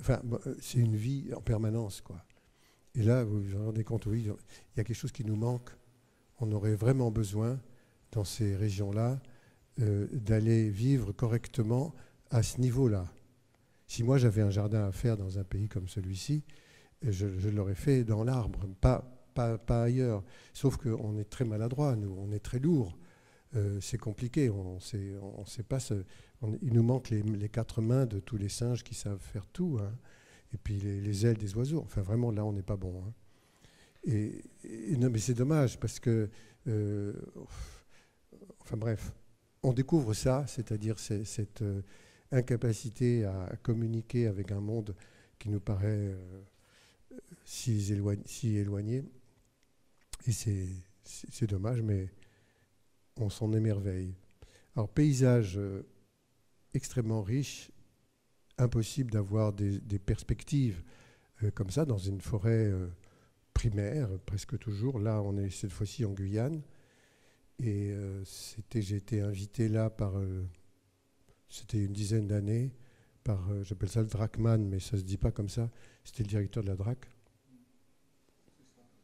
Enfin, euh, c'est une vie en permanence, quoi. Et là, vous vous rendez compte, oui, il y a quelque chose qui nous manque. On aurait vraiment besoin, dans ces régions-là, euh, d'aller vivre correctement à ce niveau-là. Si moi j'avais un jardin à faire dans un pays comme celui-ci, je, l'aurais fait dans l'arbre, pas, pas, ailleurs. Sauf qu'on est très maladroit, nous, on est très lourd. Euh, c'est compliqué, on sait, sait pas. il nous manque les, les, quatre mains de tous les singes qui savent faire tout. Hein et puis les, ailes des oiseaux. Enfin, vraiment, là, on n'est pas bon. Hein. Et, non, mais c'est dommage parce que, euh, enfin bref, on découvre ça, c'est-à-dire cette euh, incapacité à communiquer avec un monde qui nous paraît euh, si, éloigné, si, éloigné, Et c'est dommage, mais on s'en émerveille. Alors, paysage extrêmement riche impossible d'avoir des, perspectives euh, comme ça dans une forêt euh, primaire, presque toujours. Là, on est cette fois-ci en Guyane. Et euh, j'ai été invité là par, c'était une dizaine d'années, par, j'appelle ça le Drachman, mais ça ne se dit pas comme ça. C'était le directeur de la DRAC.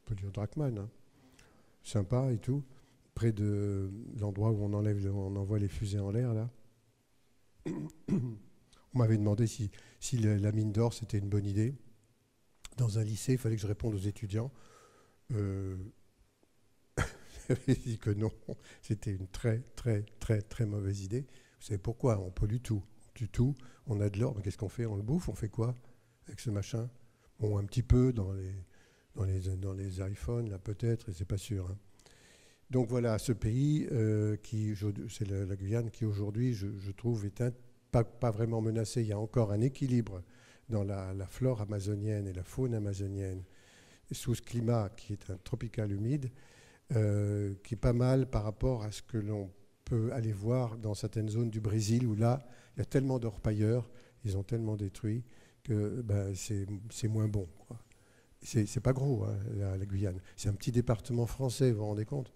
On peut dire Drachman. Hein. Sympa et tout. Près de l'endroit où on, enlève, on envoie les fusées en l'air, là. [clears throat] On m'avait demandé si, la mine d'or, c'était une bonne idée. Dans un lycée, il fallait que je réponde aux étudiants. Euh, [laughs] J'avais dit que non, c'était une très, très, très, très mauvaise idée. Vous savez pourquoi? On pollue tout. On tue tout, on a de l'or, mais qu'est-ce qu'on fait? On le bouffe? On fait quoi avec ce machin? Bon, un petit peu dans les iPhones, là peut-être, et c'est pas sûr. Hein. Donc voilà, ce pays, euh, qui, c'est la, Guyane, qui aujourd'hui, je, je, trouve, est un pas, vraiment menacé. Il y a encore un équilibre dans la, flore amazonienne et la faune amazonienne sous ce climat qui est un tropical humide, euh, qui est pas mal par rapport à ce que l'on peut aller voir dans certaines zones du Brésil où là, il y a tellement d'orpailleurs, ils ont tellement détruit que ben, c'est moins bon. c'est pas gros, hein, la, Guyane. C'est un petit département français, vous vous rendez compte?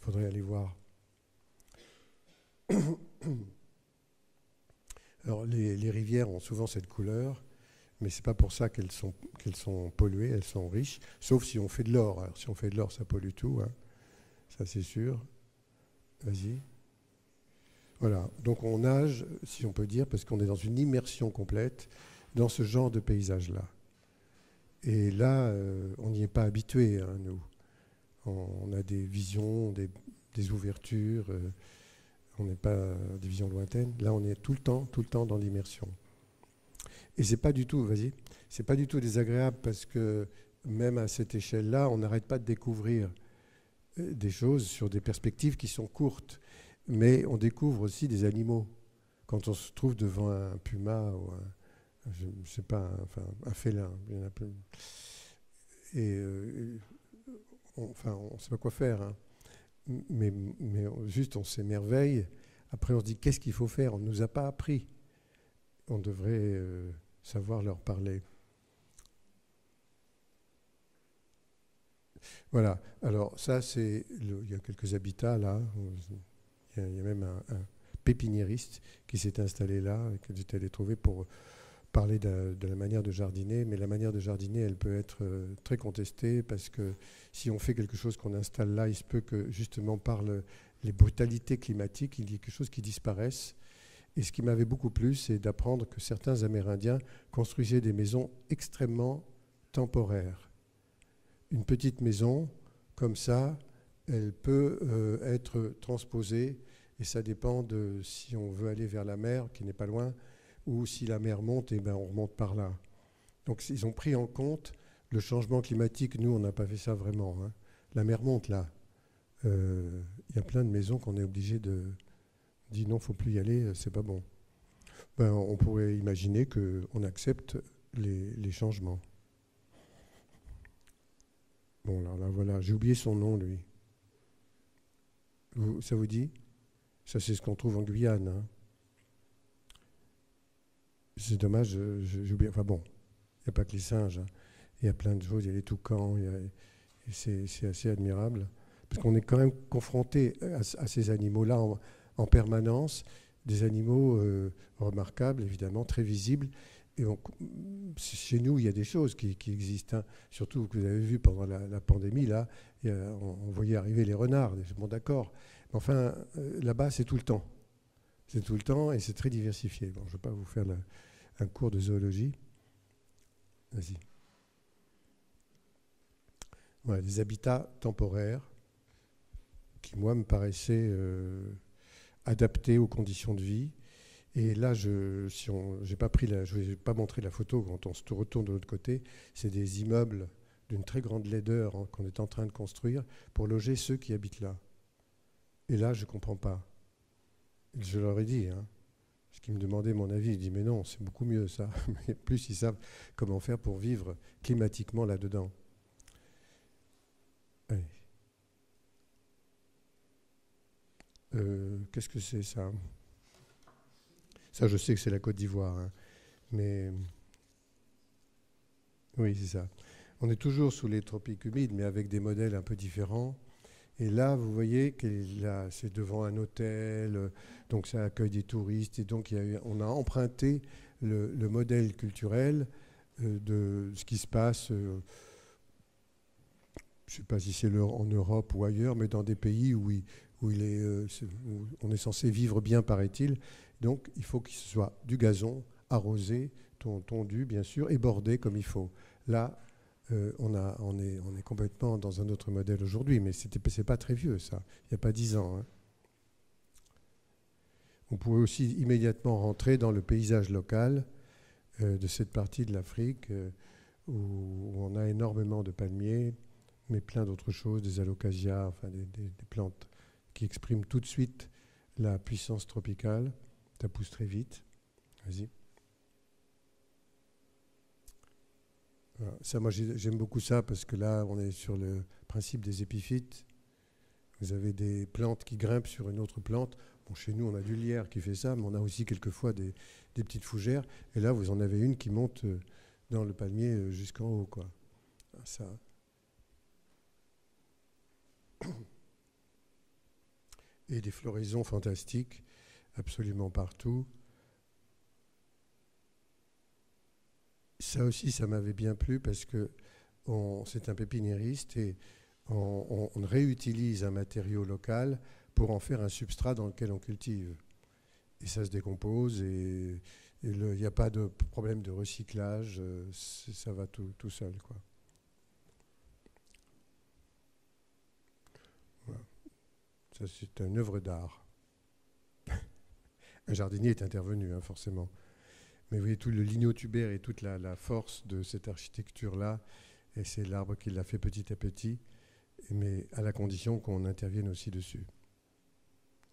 Il faudrait aller voir. Alors, les, rivières ont souvent cette couleur, mais c'est pas pour ça qu'elles sont, qu'elles sont polluées, elles sont riches, sauf si on fait de l'or. Alors, si on fait de l'or, ça pollue tout, hein. ça c'est sûr. Vas-y. Voilà, donc on nage, si on peut dire, parce qu'on est dans une immersion complète dans ce genre de paysage-là. Et là, euh, on n'y est pas habitué, hein, nous. On, a des visions, des, ouvertures, euh, on n'est pas des visions lointaines. Là, on est tout le temps, tout le temps dans l'immersion. Et c'est pas du tout, vas-y, c'est pas du tout désagréable parce que même à cette échelle-là, on n'arrête pas de découvrir euh, des choses sur des perspectives qui sont courtes mais on découvre aussi des animaux. Quand on se trouve devant un puma ou un, je, sais pas, enfin, un félin. Et, euh, on, enfin, on ne sait pas quoi faire. Hein. Mais, juste, on s'émerveille. Après, on se dit qu'est-ce qu'il faut faire? On ne nous a pas appris. On devrait euh, savoir leur parler. Voilà. Alors, ça, c'est. Il y a quelques habitats là. Il y a même un, pépiniériste qui s'est installé là et que j'étais allé trouver pour parler de, la manière de jardiner. Mais la manière de jardiner, elle peut être euh, très contestée parce que si on fait quelque chose qu'on installe là, il se peut que justement par les brutalités climatiques, il y ait quelque chose qui disparaisse. Et ce qui m'avait beaucoup plu, c'est d'apprendre que certains Amérindiens construisaient des maisons extrêmement temporaires. Une petite maison, comme ça, elle peut euh, être transposée et ça dépend de si on veut aller vers la mer, qui n'est pas loin, ou si la mer monte, eh ben on remonte par là. Donc ils ont pris en compte le changement climatique. Nous, on n'a pas fait ça vraiment. Hein. La mer monte là. Euh, il y a plein de maisons qu'on est obligé de dire non, faut plus y aller, c'est pas bon. Ben, on pourrait imaginer qu'on accepte les, changements. Bon, alors là, voilà, j'ai oublié son nom, lui ça vous dit? Ça, c'est ce qu'on trouve en Guyane. Hein. C'est dommage, j'ai oublié. Enfin bon, il n'y a pas que les singes. Hein. Il y a plein de choses. Il y a les toucans. C'est assez admirable. Parce qu'on est quand même confronté à, ces animaux-là en, permanence. Des animaux euh, remarquables, évidemment, très visibles. Et chez nous, il y a des choses qui, existent. Hein. Surtout que vous avez vu pendant la, pandémie, là, on, voyait arriver les renards. Bon, d'accord. Enfin, euh, là-bas, c'est tout le temps. C'est tout le temps et c'est très diversifié. Bon, je ne vais pas vous faire un cours de zoologie. Vas-y. Voilà, des habitats temporaires qui, moi, me paraissaient euh, adaptés aux conditions de vie et là, je si n'ai pas pas montrer la photo quand on se retourne de l'autre côté. C'est des immeubles d'une très grande laideur hein, qu'on est en train de construire pour loger ceux qui habitent là. Et là, je ne comprends pas. Je leur ai dit, hein, parce qu'ils me demandaient mon avis, ils disent mais non, c'est beaucoup mieux ça. [laughs] Mais plus ils savent comment faire pour vivre climatiquement là-dedans. Euh, qu'est-ce que c'est ça? Ça, je sais que c'est la Côte d'Ivoire. Hein. Mais oui, c'est ça. On est toujours sous les tropiques humides, mais avec des modèles un peu différents. Et là, vous voyez que c'est devant un hôtel, donc ça accueille des touristes. Et donc, on a emprunté le, modèle culturel euh, de ce qui se passe, euh, je ne sais pas si c'est en Europe ou ailleurs, mais dans des pays où, euh, où on est censé vivre bien, paraît-il. Donc il faut qu'il soit du gazon, arrosé, tondu bien sûr, et bordé comme il faut. Là, euh, on, a, on, est, on, est, complètement dans un autre modèle aujourd'hui, mais ce n'est pas très vieux ça, il n'y a pas dix ans. Hein. On pourrait aussi immédiatement rentrer dans le paysage local euh, de cette partie de l'Afrique euh, où, on a énormément de palmiers, mais plein d'autres choses, des alocasias, enfin des, des, plantes qui expriment tout de suite la puissance tropicale. Ça pousse très vite. Vas-y. Ça, moi, j'aime beaucoup ça parce que là, on est sur le principe des épiphytes. Vous avez des plantes qui grimpent sur une autre plante. Bon, chez nous, on a du lierre qui fait ça, mais on a aussi quelquefois des, petites fougères. Et là, vous en avez une qui monte euh, dans le palmier euh, jusqu'en haut. Quoi. ça. Et des floraisons fantastiques absolument partout. Ça aussi, ça m'avait bien plu parce que c'est un pépiniériste et on, réutilise un matériau local pour en faire un substrat dans lequel on cultive. Et ça se décompose et il n'y a pas de problème de recyclage, euh, ça va tout, seul. Quoi. Ça, c'est une œuvre d'art. [laughs] un jardinier est intervenu, hein, forcément. Mais vous voyez, tout le lignotubère et toute la, force de cette architecture-là, et c'est l'arbre qui l'a fait petit à petit, mais à la condition qu'on intervienne aussi dessus.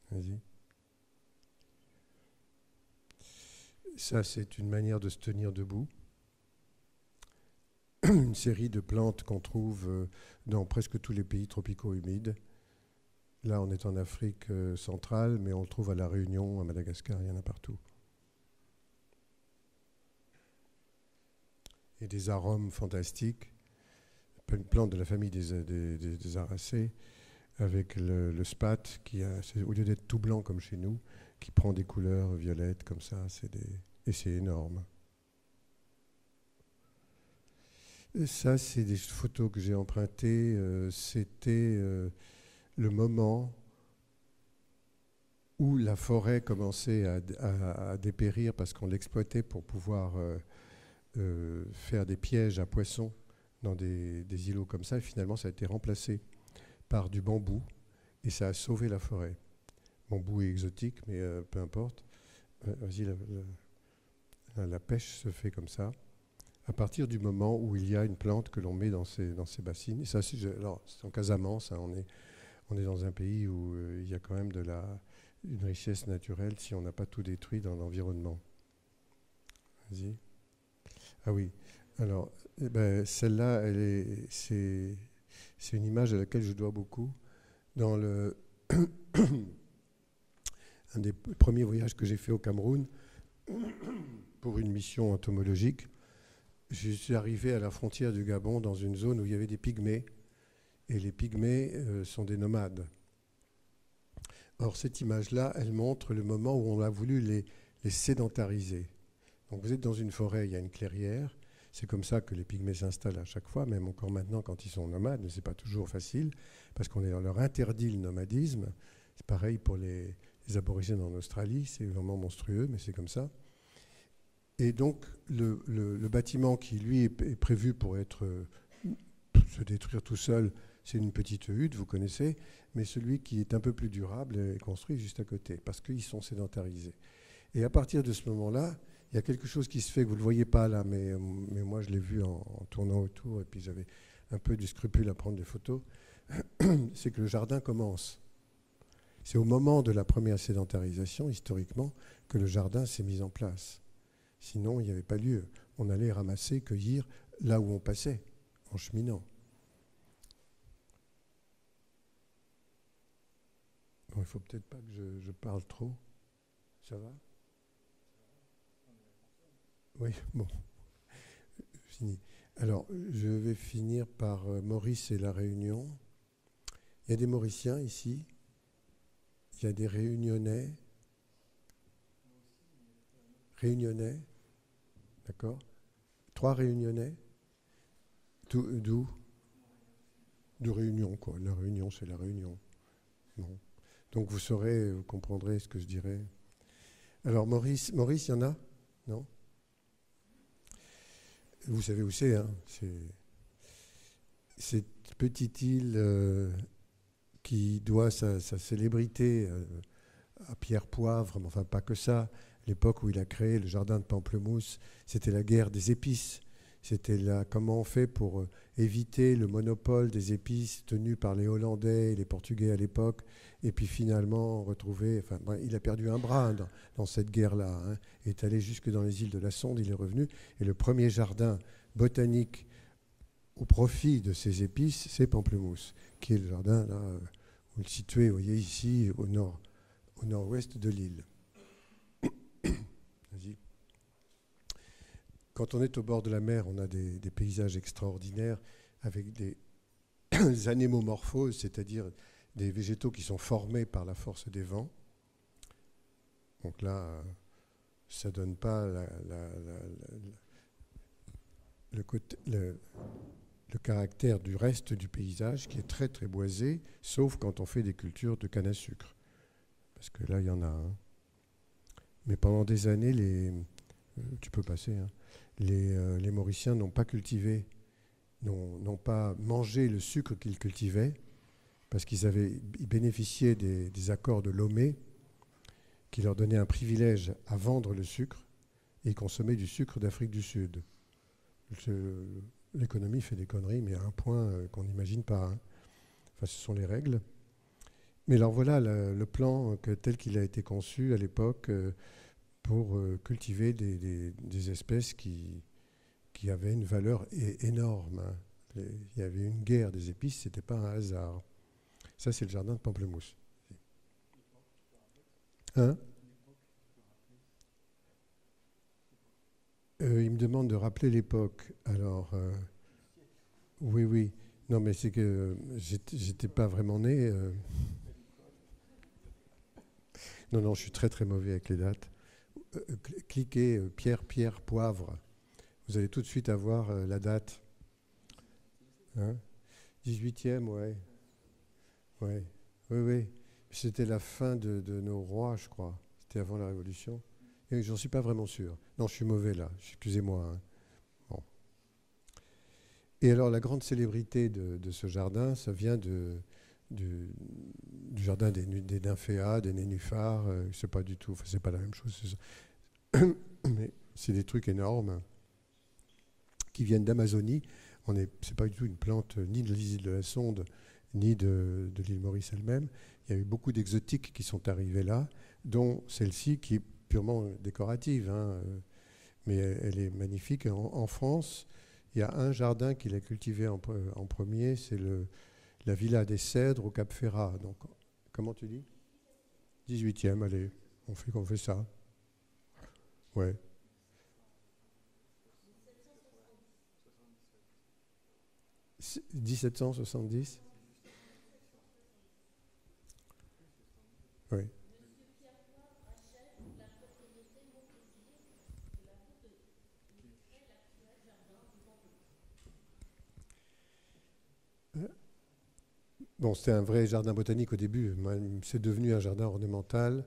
Vas-y. Ça, c'est une manière de se tenir debout. [clears throat] Une série de plantes qu'on trouve euh, dans presque tous les pays tropicaux humides. Là, on est en Afrique euh, centrale, mais on le trouve à La Réunion, à Madagascar, il y en a partout. Et des arômes fantastiques. Une plante de la famille des, aracées, avec le, spat, qui a, au lieu d'être tout blanc comme chez nous, qui prend des couleurs violettes comme ça, et c'est énorme. ça, c'est des photos que j'ai empruntées. Euh, c'était euh, le moment où la forêt commençait à, dépérir parce qu'on l'exploitait pour pouvoir euh, faire des pièges à poissons dans des, îlots comme ça. Et finalement, ça a été remplacé par du bambou et ça a sauvé la forêt. Bambou est exotique, mais euh, peu importe. Euh, vas-y, la, pêche se fait comme ça. À partir du moment où il y a une plante que l'on met dans ces, bassines, ça, c'est en Casamance, hein, on, est, dans un pays où euh, il y a quand même de la, une richesse naturelle si on n'a pas tout détruit dans l'environnement. Vas-y. Ah oui. Alors, eh ben, celle-là, c'est, une image à laquelle je dois beaucoup. Dans [coughs] un des premiers voyages que j'ai fait au Cameroun [coughs] pour une mission entomologique, je suis arrivé à la frontière du Gabon dans une zone où il y avait des pygmées. Et les pygmées euh, sont des nomades. Or, cette image-là, elle montre le moment où on a voulu les sédentariser. Donc, vous êtes dans une forêt, il y a une clairière, c'est comme ça que les pygmées s'installent à chaque fois, même encore maintenant quand ils sont nomades, mais ce n'est pas toujours facile, parce qu'on leur interdit le nomadisme. C'est pareil pour les, aborigènes en Australie, c'est vraiment monstrueux, mais c'est comme ça. Et donc le, bâtiment qui, lui, est, prévu pour être euh, se détruire tout seul, c'est une petite hutte, vous connaissez, mais celui qui est un peu plus durable est construit juste à côté, parce qu'ils sont sédentarisés. Et à partir de ce moment-là, il y a quelque chose qui se fait que vous ne le voyez pas là, mais, mais moi je l'ai vu en, tournant autour, et puis j'avais un peu du scrupule à prendre des photos, [clears throat] c'est que le jardin commence. C'est au moment de la première sédentarisation, historiquement, que le jardin s'est mis en place. Sinon, il n'y avait pas lieu. On allait ramasser, cueillir là où on passait, en cheminant. Bon, il ne faut peut-être pas que je parle trop. Ça va? Oui, bon. Fini. Alors, je vais finir par euh, Maurice et la Réunion. Il y a des Mauriciens ici. Il y a des Réunionnais. Réunionnais. D'accord Trois Réunionnais. D'où? De Réunion, quoi. La Réunion, c'est la Réunion. Bon. Donc vous saurez, vous comprendrez ce que je dirais. Alors Maurice, Maurice, il y en a? Non? Vous savez où c'est, hein cette petite île euh, qui doit sa, célébrité euh, à Pierre Poivre, mais enfin pas que ça. L'époque où il a créé le jardin de Pamplemousse, c'était la guerre des épices. C'était là comment on fait pour euh, éviter le monopole des épices tenu par les Hollandais et les Portugais à l'époque, et puis finalement retrouver. Enfin, il a perdu un bras dans, cette guerre-là. Hein, est allé jusque dans les îles de la Sonde, il est revenu, et le premier jardin botanique au profit de ces épices, c'est Pamplemousse, qui est le jardin là, où il est situé, vous voyez ici, au nord, au nord-ouest de l'île. Quand on est au bord de la mer, on a des, paysages extraordinaires. avec des [coughs] anémomorphoses, c'est-à-dire des végétaux qui sont formés par la force des vents. Donc là, ça ne donne pas le, caractère du reste du paysage qui est très très boisé, sauf quand on fait des cultures de canne à sucre. Parce que là, il y en a. Mais pendant des années, euh, tu peux passer, hein, les, euh, les Mauriciens n'ont pas cultivé, n'ont pas mangé le sucre qu'ils cultivaient, parce qu'ils avaient bénéficié des, des accords de Lomé, qui leur donnait un privilège à vendre le sucre et consommer du sucre d'Afrique du Sud. L'économie fait des conneries, mais à un point euh, qu'on n'imagine pas. Hein. Enfin, ce sont les règles. Mais alors voilà le, plan tel qu'il a été conçu à l'époque euh, pour euh, cultiver des, espèces qui, avaient une valeur énorme. Hein. Il y avait une guerre des épices, ce n'était pas un hasard. Ça, c'est le jardin de Pamplemousse. Hein? Euh, il me demande de rappeler l'époque. Alors, euh, oui, oui. Non, mais c'est que j'étais pas vraiment né. Non, non, je suis très très mauvais avec les dates. Cliquez Pierre, Pierre, Poivre. Vous allez tout de suite avoir la date. Hein? 18e, ouais. Ouais. Oui, oui. C'était la fin de, nos rois, je crois. C'était avant la Révolution. Et j'en suis pas vraiment sûr. Non, je suis mauvais là. Excusez-moi. Hein. Et alors, la grande célébrité de, ce jardin, ça vient de, du, jardin des, des nymphéas, des nénuphars. Euh, c'est pas du tout. C'est pas la même chose. [coughs] Mais c'est des trucs énormes qui viennent d'Amazonie. On est, c'est pas du tout une plante ni de l'île de la Sonde, ni de, l'île Maurice elle-même. Il y a eu beaucoup d'exotiques qui sont arrivés là, dont celle-ci qui est purement décorative, hein, euh, mais elle est magnifique. En, France, il y a un jardin qu'il a cultivé en, premier, c'est la Villa des Cèdres au Cap Ferrat. Donc, comment tu dis? 18e, allez, on fait qu'on fait ça. Ouais. « 1770 Oui. Bon, c'était un vrai jardin botanique au début. C'est devenu un jardin ornemental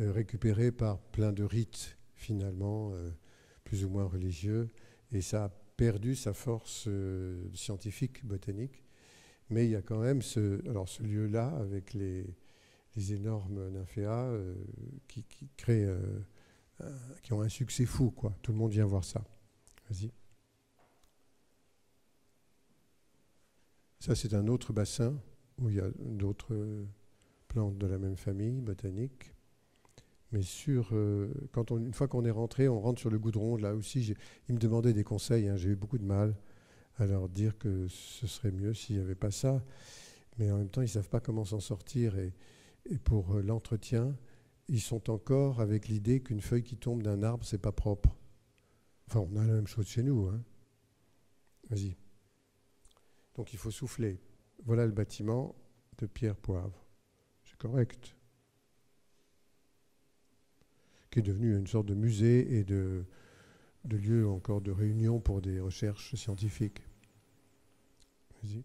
euh, récupéré par plein de rites, finalement, euh, plus ou moins religieux. Et ça a perdu sa force euh, scientifique, botanique. Mais il y a quand même ce, ce lieu-là, avec les, énormes nymphéas qui, créent, qui ont un succès fou. Quoi. Tout le monde vient voir ça. Vas-y. Ça, c'est un autre bassin où il y a d'autres plantes de la même famille, botanique. Mais sur, euh, quand on, une fois qu'on est rentré, on rentre sur le goudron. Là aussi, ils me demandaient des conseils. Hein. J'ai eu beaucoup de mal à leur dire que ce serait mieux s'il n'y avait pas ça. Mais en même temps, ils ne savent pas comment s'en sortir. Et, et pour euh, l'entretien, ils sont encore avec l'idée qu'une feuille qui tombe d'un arbre, c'est pas propre. Enfin, on a la même chose chez nous. Hein. Vas-y. Donc il faut souffler. Voilà le bâtiment de Pierre Poivre. C'est correct. Qui est devenu une sorte de musée et de, lieu encore de réunion pour des recherches scientifiques. Vas-y.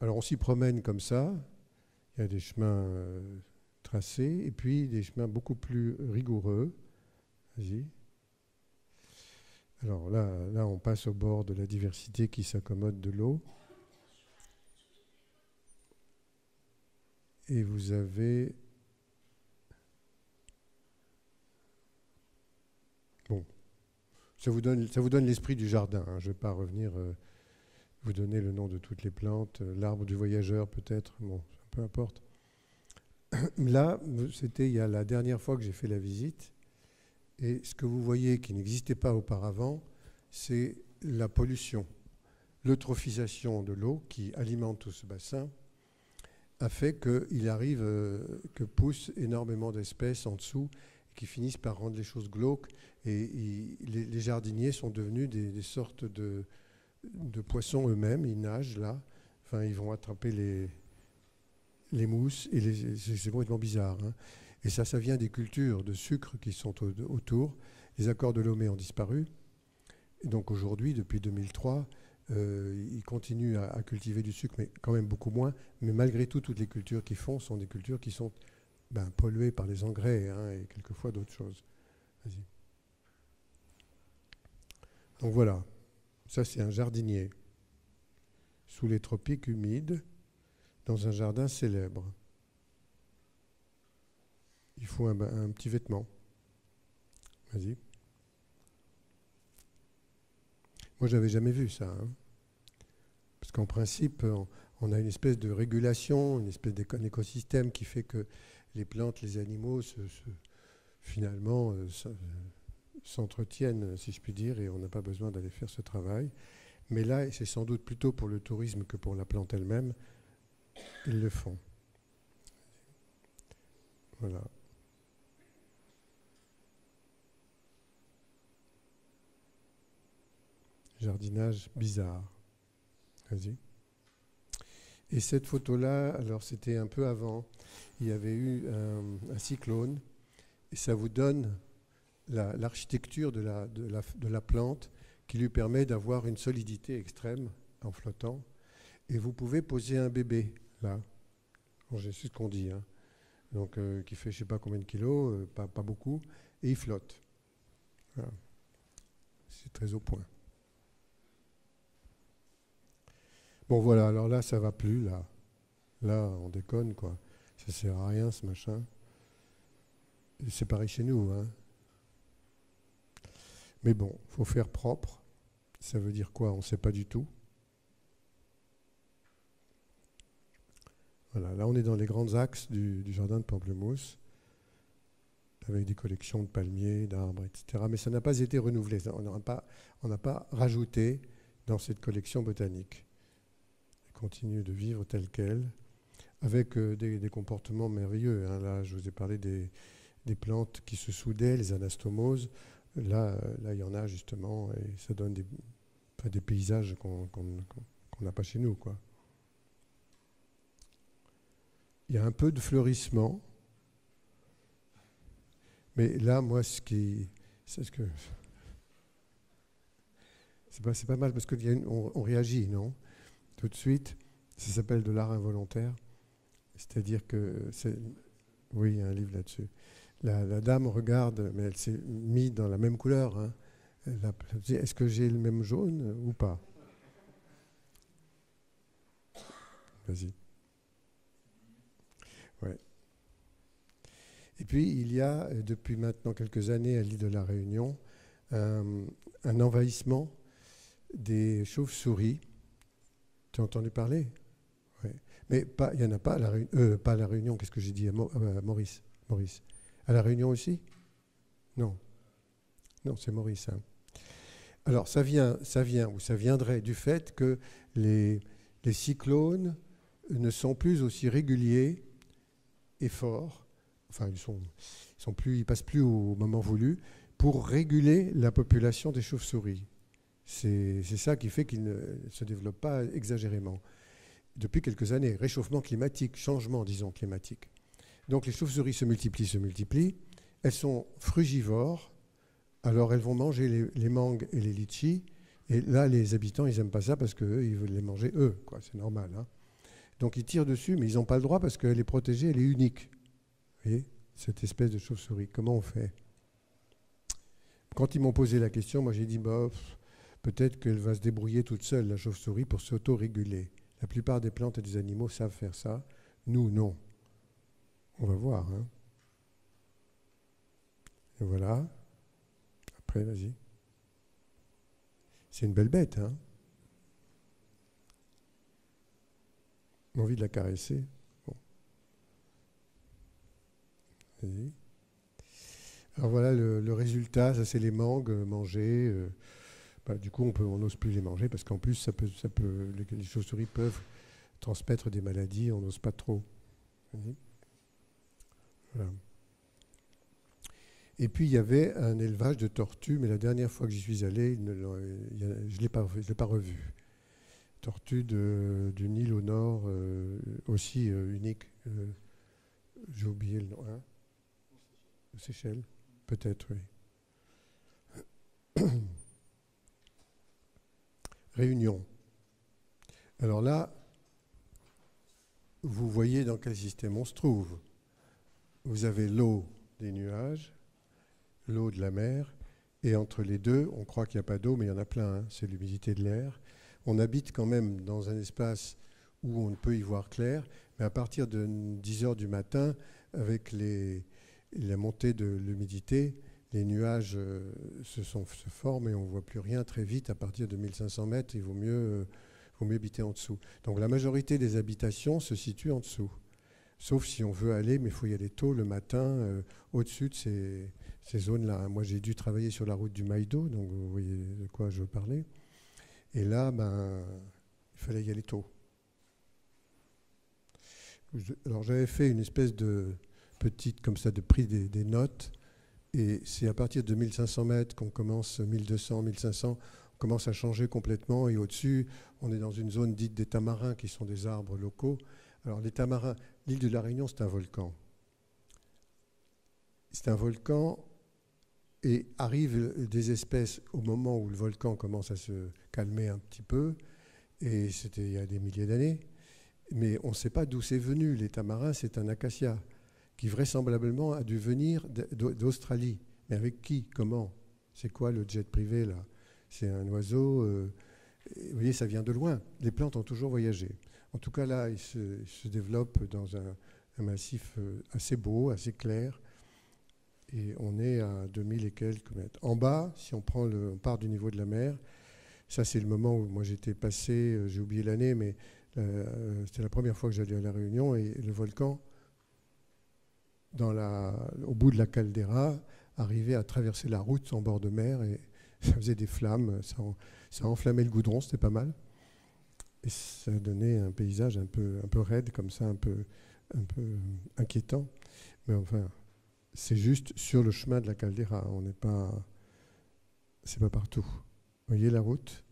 Alors on s'y promène comme ça, il y a des chemins euh, tracés et puis des chemins beaucoup plus rigoureux. Vas-y. Alors là, on passe au bord de la diversité qui s'accommode de l'eau. Et vous avez... Bon, ça vous donne, l'esprit du jardin. Hein. Je ne vais pas revenir... Euh, vous donnez le nom de toutes les plantes, euh, l'arbre du voyageur peut-être, bon, peu importe. [clears throat] Là, c'était il y a la dernière fois que j'ai fait la visite, et ce que vous voyez qui n'existait pas auparavant, c'est la pollution. L'eutrophisation de l'eau qui alimente tout ce bassin a fait qu'il arrive euh, que poussent énormément d'espèces en dessous qui finissent par rendre les choses glauques. Et les, jardiniers sont devenus des, sortes de, poissons eux-mêmes. Ils nagent là. Enfin, ils vont attraper les, les mousses. Et c'est complètement bizarre. Hein. Et ça, ça vient des cultures de sucre qui sont autour. Les accords de Lomé ont disparu. Et donc aujourd'hui, depuis 2003, euh, ils continuent à, cultiver du sucre, mais quand même beaucoup moins. Mais malgré tout, toutes les cultures qu'ils font sont des cultures qui sont ben, polluées par les engrais hein, et quelquefois d'autres choses. Donc voilà, ça c'est un jardinier sous les tropiques humides dans un jardin célèbre. Il faut un, petit vêtement. Vas-y. Moi, j'avais jamais vu ça. Hein. Parce qu'en principe, on, a une espèce de régulation, une espèce d'écosystème qui fait que les plantes, les animaux, finalement, euh, euh, s'entretiennent, si je puis dire, et on n'a pas besoin d'aller faire ce travail. Mais là, c'est sans doute plutôt pour le tourisme que pour la plante elle-même, ils le font. Voilà. Jardinage bizarre. Vas-y. Et cette photo-là, alors c'était un peu avant, il y avait eu un, cyclone, et ça vous donne l'architecture de, la, plante qui lui permet d'avoir une solidité extrême en flottant. Et vous pouvez poser un bébé là. c'est ce qu'on dit. Hein. Donc, euh, qui fait je ne sais pas combien de kilos, euh, pas, beaucoup, et il flotte. C'est très au point. Bon voilà, alors là ça va plus, là. Là, on déconne, quoi. Ça sert à rien ce machin. C'est pareil chez nous, hein. Mais bon, faut faire propre. Ça veut dire quoi? On ne sait pas du tout. Voilà, là on est dans les grands axes du, jardin de Pamplemousse, avec des collections de palmiers, d'arbres, etc. Mais ça n'a pas été renouvelé. On n'a pas, pas rajouté dans cette collection botanique continue de vivre telle qu'elle, avec euh, des, comportements merveilleux. Hein. Là, je vous ai parlé des, plantes qui se soudaient, les anastomoses. Là, euh, là, il y en a justement, et ça donne des, paysages qu'on n'a pas chez nous. Quoi. Il y a un peu de fleurissement, mais là, moi, ce qui. C'est ce pas, mal parce qu'on on réagit, non? Tout de suite. Ça s'appelle de l'art involontaire. C'est-à-dire que. Oui, il y a un livre là-dessus. La, dame regarde, mais elle s'est mise dans la même couleur. Hein. Est-ce que j'ai le même jaune ou pas? Vas-y. Ouais. Et puis, il y a, depuis maintenant quelques années à l'île de la Réunion, un envahissement des chauves-souris tu as entendu parler? Mais pas, il n'y en a pas à la, euh, pas la Réunion, qu'est-ce que j'ai dit à, euh, Maurice, Maurice. À la Réunion aussi? Non. Non, c'est Maurice. Hein. Alors, ça vient, ça vient, ou ça viendrait du fait que les, les cyclones ne sont plus aussi réguliers et forts, enfin, ils sont, ils sont plus, ils passent plus au moment voulu, pour réguler la population des chauves-souris. C'est ça qui fait qu'il ne se développe pas exagérément. Depuis quelques années, réchauffement climatique, changement, disons, climatique. Donc les chauves-souris se multiplient, se multiplient. Elles sont frugivores, alors elles vont manger les, mangues et les litchis. Et là, les habitants, ils n'aiment pas ça parce qu'eux, ils veulent les manger eux. C'est normal. Hein. Donc ils tirent dessus, mais ils n'ont pas le droit parce qu'elle est protégée, elle est unique. Vous voyez, cette espèce de chauve-souris. Comment on fait? Quand ils m'ont posé la question, moi j'ai dit, bah, peut-être qu'elle va se débrouiller toute seule, la chauve-souris, pour s'auto-réguler. La plupart des plantes et des animaux savent faire ça. Nous, non. On va voir. Hein. Et voilà. Après, vas-y. C'est une belle bête, hein envie de la caresser. Alors voilà le, résultat, ça c'est les mangues mangées. Euh, bah, du coup, on n'ose plus les manger parce qu'en plus, les, chauves-souris peuvent transmettre des maladies, on n'ose pas trop. Et puis il y avait un élevage de tortues, mais la dernière fois que j'y suis allé, je ne l'ai pas, revu. Tortue du Nil au nord, euh, aussi euh, unique. Euh, j'ai oublié le nom. Hein? Seychelles? Peut-être, oui. [clears throat] Réunion. Alors là, vous voyez dans quel système on se trouve. Vous avez l'eau des nuages, l'eau de la mer, et entre les deux, on croit qu'il n'y a pas d'eau, mais il y en a plein, hein. c'est l'humidité de l'air. On habite quand même dans un espace où on ne peut y voir clair, mais à partir de 10 heures du matin, avec la montée de l'humidité, les nuages euh, se, forment et on ne voit plus rien très vite. À partir de 1500 mètres, il vaut mieux, euh, vaut mieux habiter en dessous. Donc la majorité des habitations se situent en dessous. Sauf si on veut aller, mais il faut y aller tôt le matin, euh, au-dessus de ces, zones-là. Moi, j'ai dû travailler sur la route du Maïdo, donc vous voyez de quoi je veux parler. Et là, ben, il fallait y aller tôt. Alors j'avais fait une espèce de petite, comme ça, de prise des, notes. Et c'est à partir de 1500 mètres qu'on commence, 1200, 1500, on commence à changer complètement. Et au-dessus, on est dans une zone dite des tamarins, qui sont des arbres locaux. Alors les tamarins, l'île de la Réunion, c'est un volcan. C'est un volcan et arrivent des espèces au moment où le volcan commence à se calmer un petit peu, et c'était il y a des milliers d'années, mais on ne sait pas d'où c'est venu. Les tamarins, c'est un acacia qui vraisemblablement a dû venir d'Australie. Mais avec qui? Comment? C'est quoi le jet privé là? C'est un oiseau. Euh, vous voyez, ça vient de loin. Les plantes ont toujours voyagé. En tout cas, là, il se, développe dans un, massif euh, assez beau, assez clair, et on est à 2000 et quelques mètres. En bas, si on, prend le, on part du niveau de la mer, ça c'est le moment où moi j'étais passé, euh, j'ai oublié l'année, mais c'était la première fois que j'allais à La Réunion, et le volcan, au bout de la caldeira, arrivait à traverser la route en bord de mer, et ça faisait des flammes, ça, ça enflammait le goudron, c'était pas mal. Et ça donnait un paysage un peu, un peu raide, comme ça, un peu, un peu inquiétant. Mais enfin, c'est juste sur le chemin de la caldeira. On n'est pas. C'est pas partout. Vous voyez la route?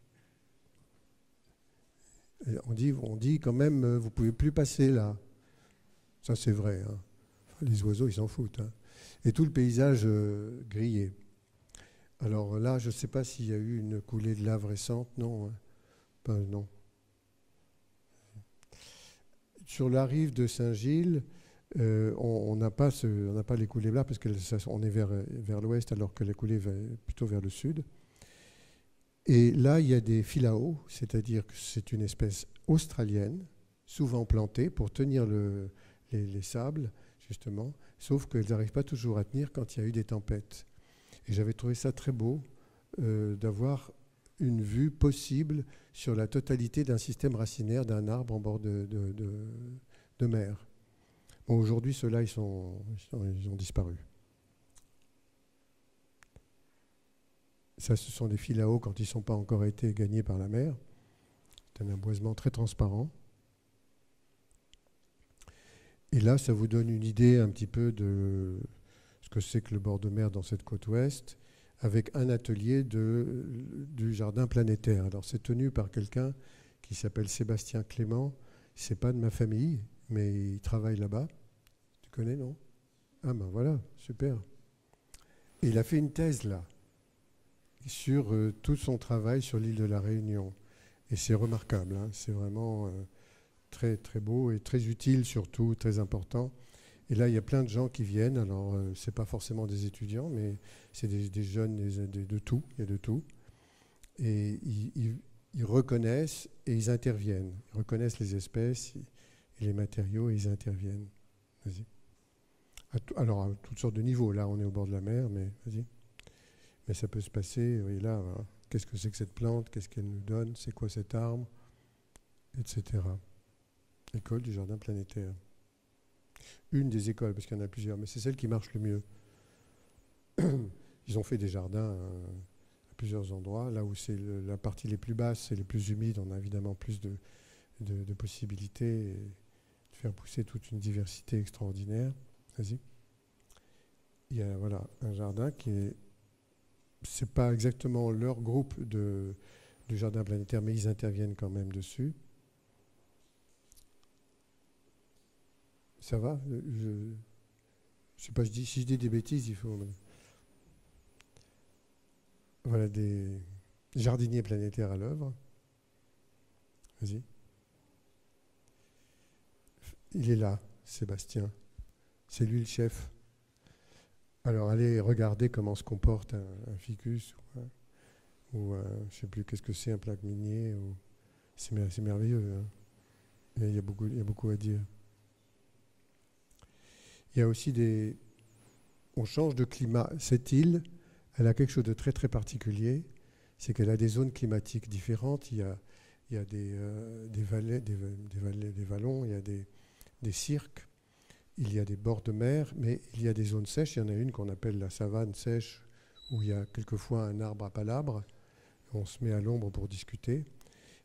On dit, on dit quand même, euh, vous pouvez plus passer là. Ça, c'est vrai. Hein. Les oiseaux, ils s'en foutent. Hein. Et tout le paysage euh, grillé. Alors là, je ne sais pas s'il y a eu une coulée de lave récente. Non. Hein. non. Sur la rive de Saint-Gilles, euh, on n'a pas, les coulées là parce qu'on est vers, vers l'ouest alors que les coulées vont plutôt vers le sud. Et là, il y a des filaos, c'est-à-dire que c'est une espèce australienne, souvent plantée pour tenir les, sables, justement, sauf qu'elles n'arrivent pas toujours à tenir quand il y a eu des tempêtes. Et j'avais trouvé ça très beau euh, d'avoir une vue possible sur la totalité d'un système racinaire d'un arbre en bord de, mer. Bon, aujourd'hui, ceux-là, ils ont disparu. Ça, ce sont des fils à eau quand ils ne sont pas encore été gagnés par la mer. C'est un aboisement très transparent. Et là, ça vous donne une idée un petit peu de ce que c'est que le bord de mer dans cette côte ouest, avec un atelier du jardin planétaire. Alors, c'est tenu par quelqu'un qui s'appelle Sébastien Clément. C'est pas de ma famille, mais il travaille là-bas. Tu connais, non? Ah ben voilà, super. Et il a fait une thèse là, sur euh, tout son travail sur l'île de la Réunion. Et c'est remarquable, hein. c'est vraiment euh, très très beau et très utile surtout, très important. Et là, il y a plein de gens qui viennent. Alors, euh, ce n'est pas forcément des étudiants, mais c'est des, jeunes de tout. Il y a de tout. Et ils, reconnaissent et ils interviennent. Ils reconnaissent les espèces et les matériaux et ils interviennent. Alors, à toutes sortes de niveaux. Là, on est au bord de la mer, mais ça peut se passer, oui, là, hein. qu'est-ce que c'est que cette plante, qu'est-ce qu'elle nous donne, c'est quoi cette arme, etc. École du jardin planétaire. Une des écoles, parce qu'il y en a plusieurs, mais c'est celle qui marche le mieux. [clears throat] Ils ont fait des jardins hein, à plusieurs endroits. Là où c'est la partie les plus basses et les plus humides, on a évidemment plus de, de, de possibilités de faire pousser toute une diversité extraordinaire. Vas-y il y a voilà, un jardin qui est. C'est pas exactement leur groupe de, du jardin planétaire, mais ils interviennent quand même dessus. Ça va je, je sais pas, je dis, si je dis des bêtises, il faut. Voilà des jardiniers planétaires à l'œuvre. Vas-y. Il est là, Sébastien. C'est lui le chef. Alors allez regarder comment se comporte un, ficus ou, je ne sais plus qu'est-ce que c'est un plaque minier. C'est, merveilleux. Hein. Il, y a beaucoup, il y a beaucoup à dire. Il y a aussi des... On change de climat. Cette île, elle a quelque chose de très très particulier. C'est qu'elle a des zones climatiques différentes. Il y a, il y a des, euh, des, vallées, des, des vallons, il y a des, des cirques, il y a des bords de mer, mais il y a des zones sèches. Il y en a une qu'on appelle la savane sèche, où il y a quelquefois un arbre à palabre. On se met à l'ombre pour discuter.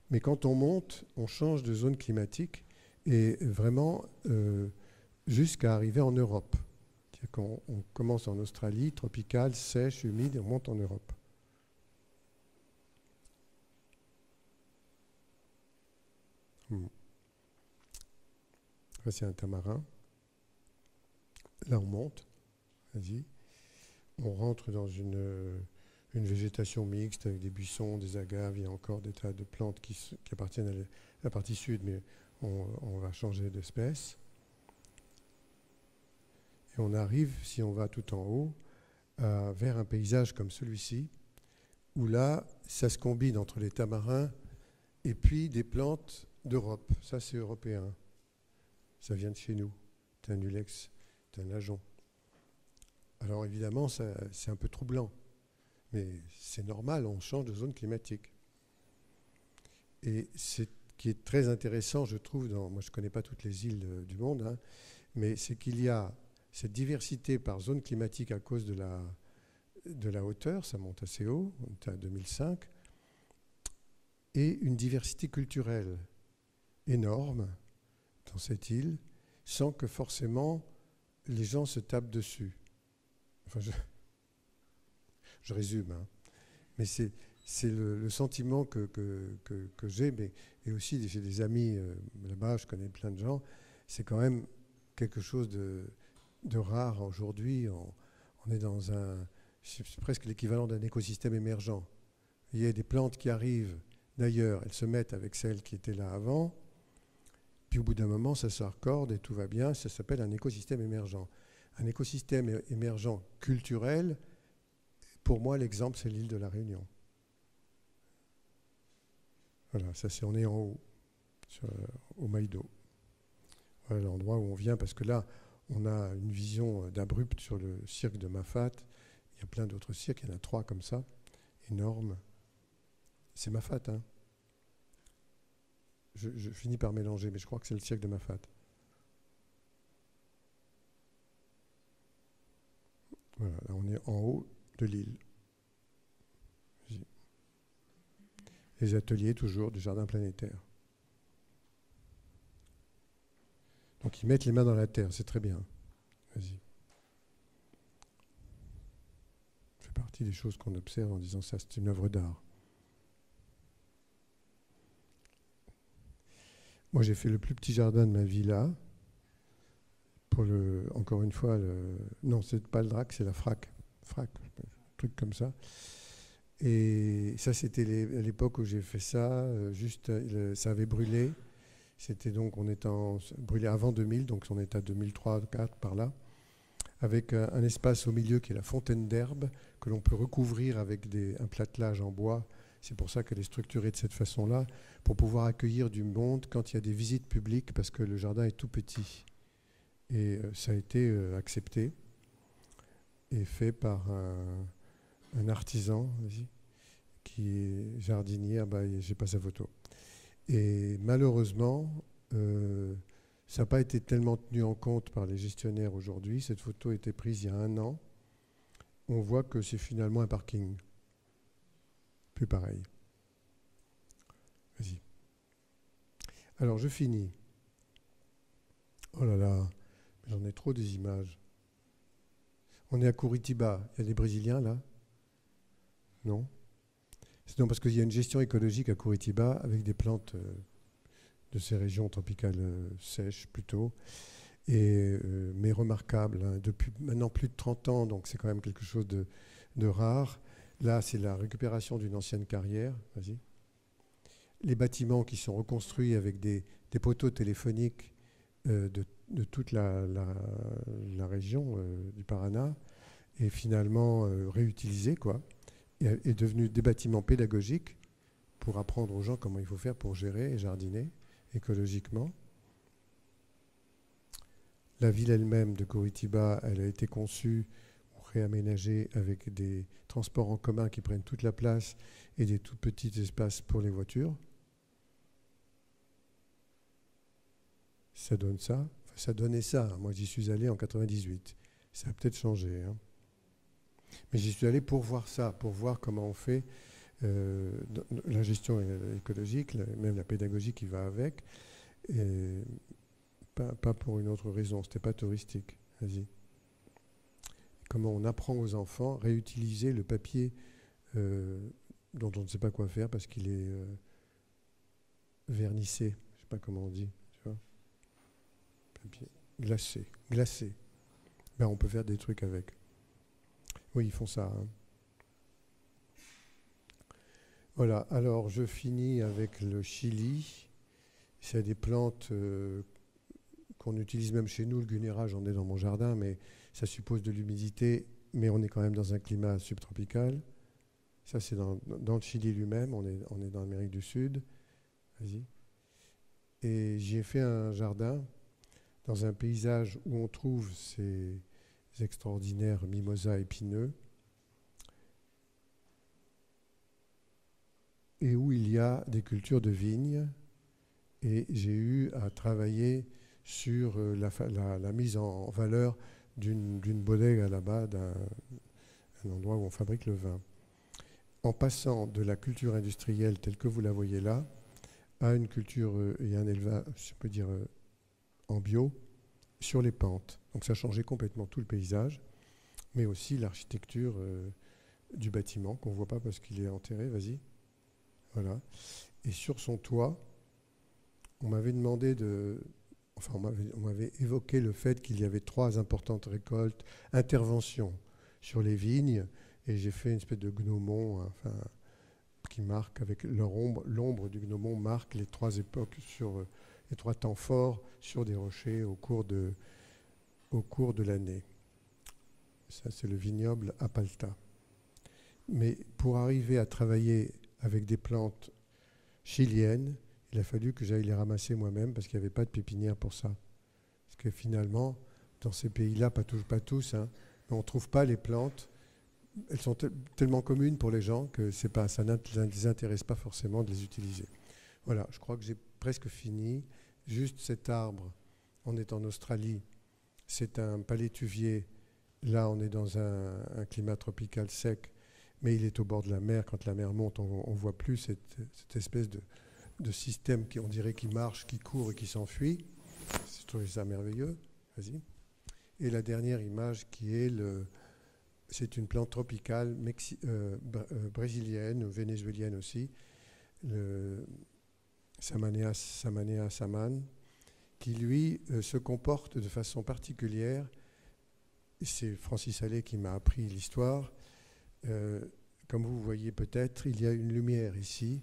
Mais quand on monte, on change de zone climatique et vraiment euh, jusqu'à arriver en Europe. On, on commence en Australie, tropicale, sèche, humide, et on monte en Europe. Hmm. c'est un tamarin. Là, on monte. On rentre dans une, végétation mixte avec des buissons, des agaves. Il y a encore des tas de plantes qui, appartiennent à la partie sud, mais on va changer d'espèce. Et on arrive, si on va tout en haut, vers un paysage comme celui-ci, où là, ça se combine entre les tamarins et puis des plantes d'Europe. Ça, c'est européen. Ça vient de chez nous. C'est un ulex, c'est un ajon. Alors évidemment, c'est un peu troublant. Mais c'est normal, on change de zone climatique. Et ce qui est très intéressant, je trouve, dans, moi je ne connais pas toutes les îles euh, du monde, hein, mais c'est qu'il y a cette diversité par zone climatique à cause de la, de la hauteur, ça monte assez haut, on est à 2005, et une diversité culturelle énorme dans cette île, sans que forcément les gens se tapent dessus. Enfin, je, je résume, hein. mais c'est, c'est le, sentiment que, que, que, j'ai, mais, et aussi j'ai des amis euh, là-bas, je connais plein de gens, c'est quand même quelque chose de, de rare aujourd'hui. On, est dans un, presque l'équivalent d'un écosystème émergent. Il y a des plantes qui arrivent d'ailleurs, elles se mettent avec celles qui étaient là avant, puis au bout d'un moment, ça se raccorde et tout va bien. Ça s'appelle un écosystème émergent. Un écosystème émergent culturel, pour moi, l'exemple, c'est l'île de la Réunion. Voilà, ça c'est on est en haut, au Maïdo. Voilà l'endroit où on vient, parce que là, on a une vision d'abrupt sur le cirque de Mafat. Il y a plein d'autres cirques, il y en a trois comme ça, énormes. C'est Mafat, hein je, finis par mélanger, mais je crois que c'est le siècle de ma fat. Voilà, là on est en haut de l'île. Les ateliers toujours du jardin planétaire. Donc ils mettent les mains dans la terre, c'est très bien. Vas-y. Ça fait partie des choses qu'on observe en disant ça, c'est une œuvre d'art. Moi, j'ai fait le plus petit jardin de ma villa. Pour le, encore une fois, le, non, c'est pas le drac, c'est la frac, frac, un truc comme ça. Et ça, c'était à l'époque où j'ai fait ça. Euh, juste, ça avait brûlé. C'était donc, on était en, brûlé avant 2000, donc on est à 2003, 2004 par là, avec un, un espace au milieu qui est la fontaine d'herbe que l'on peut recouvrir avec des, un platelage en bois c'est pour ça qu'elle est structurée de cette façon-là, pour pouvoir accueillir du monde quand il y a des visites publiques, parce que le jardin est tout petit. Et euh, ça a été euh, accepté et fait par un, artisan qui est jardinier. Ah bah, j'ai pas sa photo. Et malheureusement, euh, ça n'a pas été tellement tenu en compte par les gestionnaires aujourd'hui. Cette photo a été prise il y a un an. On voit que c'est finalement un parking pareil. Vas-y. Alors je finis. Oh là là, j'en ai trop des images. On est à Curitiba. Il y a des Brésiliens là? Non? C'est parce qu'il y a une gestion écologique à Curitiba avec des plantes euh, de ces régions tropicales euh, sèches plutôt, euh, mais remarquables. Hein. depuis maintenant plus de 30 ans, donc c'est quand même quelque chose de, rare. Là, c'est la récupération d'une ancienne carrière. Les bâtiments qui sont reconstruits avec des, poteaux téléphoniques de toute la, région du Paraná et finalement euh, réutilisé quoi, est devenu des bâtiments pédagogiques pour apprendre aux gens comment il faut faire pour gérer et jardiner écologiquement. La ville elle-même de Curitiba, elle a été conçue ou réaménagée avec des transports en commun qui prennent toute la place et des tout petits espaces pour les voitures. Ça donne ça ça donnait ça. Moi, j'y suis allé en 98. Ça a peut-être changé. Hein. Mais j'y suis allé pour voir ça, pour voir comment on fait euh, la gestion écologique, même la pédagogie qui va avec. Et pas, pour une autre raison, c'était pas touristique. Vas-y. Comment on apprend aux enfants à réutiliser le papier euh, dont on ne sait pas quoi faire parce qu'il est euh, vernissé. Je sais pas comment on dit glacé, glacé. Ben, on peut faire des trucs avec. Oui, ils font ça. Hein. Voilà, alors je finis avec le Chili. C'est des plantes euh, qu'on utilise même chez nous. Le gunéra, j'en ai dans mon jardin, mais ça suppose de l'humidité, mais on est quand même dans un climat subtropical. Ça, c'est dans, le Chili lui-même, on est, on est dans l'Amérique du Sud. Vas-y. Et j'y ai fait un jardin dans un paysage où on trouve ces extraordinaires mimosas épineux et où il y a des cultures de vignes. Et j'ai eu à travailler sur euh, la, mise en valeur d'une bodega là-bas, d'un endroit où on fabrique le vin. En passant de la culture industrielle telle que vous la voyez là, à une culture euh, et un élevage, je peux dire, euh, en bio sur les pentes. Donc ça changeait complètement tout le paysage, mais aussi l'architecture euh, du bâtiment qu'on ne voit pas parce qu'il est enterré. Vas-y. Voilà. Et sur son toit, on m'avait demandé de. Enfin, on m'avait évoqué le fait qu'il y avait trois importantes récoltes, interventions sur les vignes, et j'ai fait une espèce de gnomon, enfin, qui marque avec leur ombre, l'ombre du gnomon marque les trois époques sur les trois temps forts sur des rochers au cours de, l'année. Ça, c'est le vignoble Apalta. Mais pour arriver à travailler avec des plantes chiliennes, il a fallu que j'aille les ramasser moi-même parce qu'il n'y avait pas de pépinière pour ça. Parce que finalement, dans ces pays-là, pas tous, pas tous, hein, on ne trouve pas les plantes. Elles sont tellement communes pour les gens que ça ne les intéresse pas forcément de les utiliser. Voilà, je crois que j'ai presque fini. Juste cet arbre, on est en Australie, c'est un palétuvier. Là, on est dans un, climat tropical sec, mais il est au bord de la mer. Quand la mer monte, on ne voit plus cette, espèce de, système qui, on dirait, qui marche, qui court et qui s'enfuit. Je trouve ça merveilleux. Vas-y. Et la dernière image qui est le, c'est une plante tropicale euh, euh, brésilienne, vénézuélienne aussi, Samanea, Samanea Saman, qui lui euh, se comporte de façon particulière. C'est Francis Allais qui m'a appris l'histoire. Euh, comme vous voyez peut-être, il y a une lumière ici.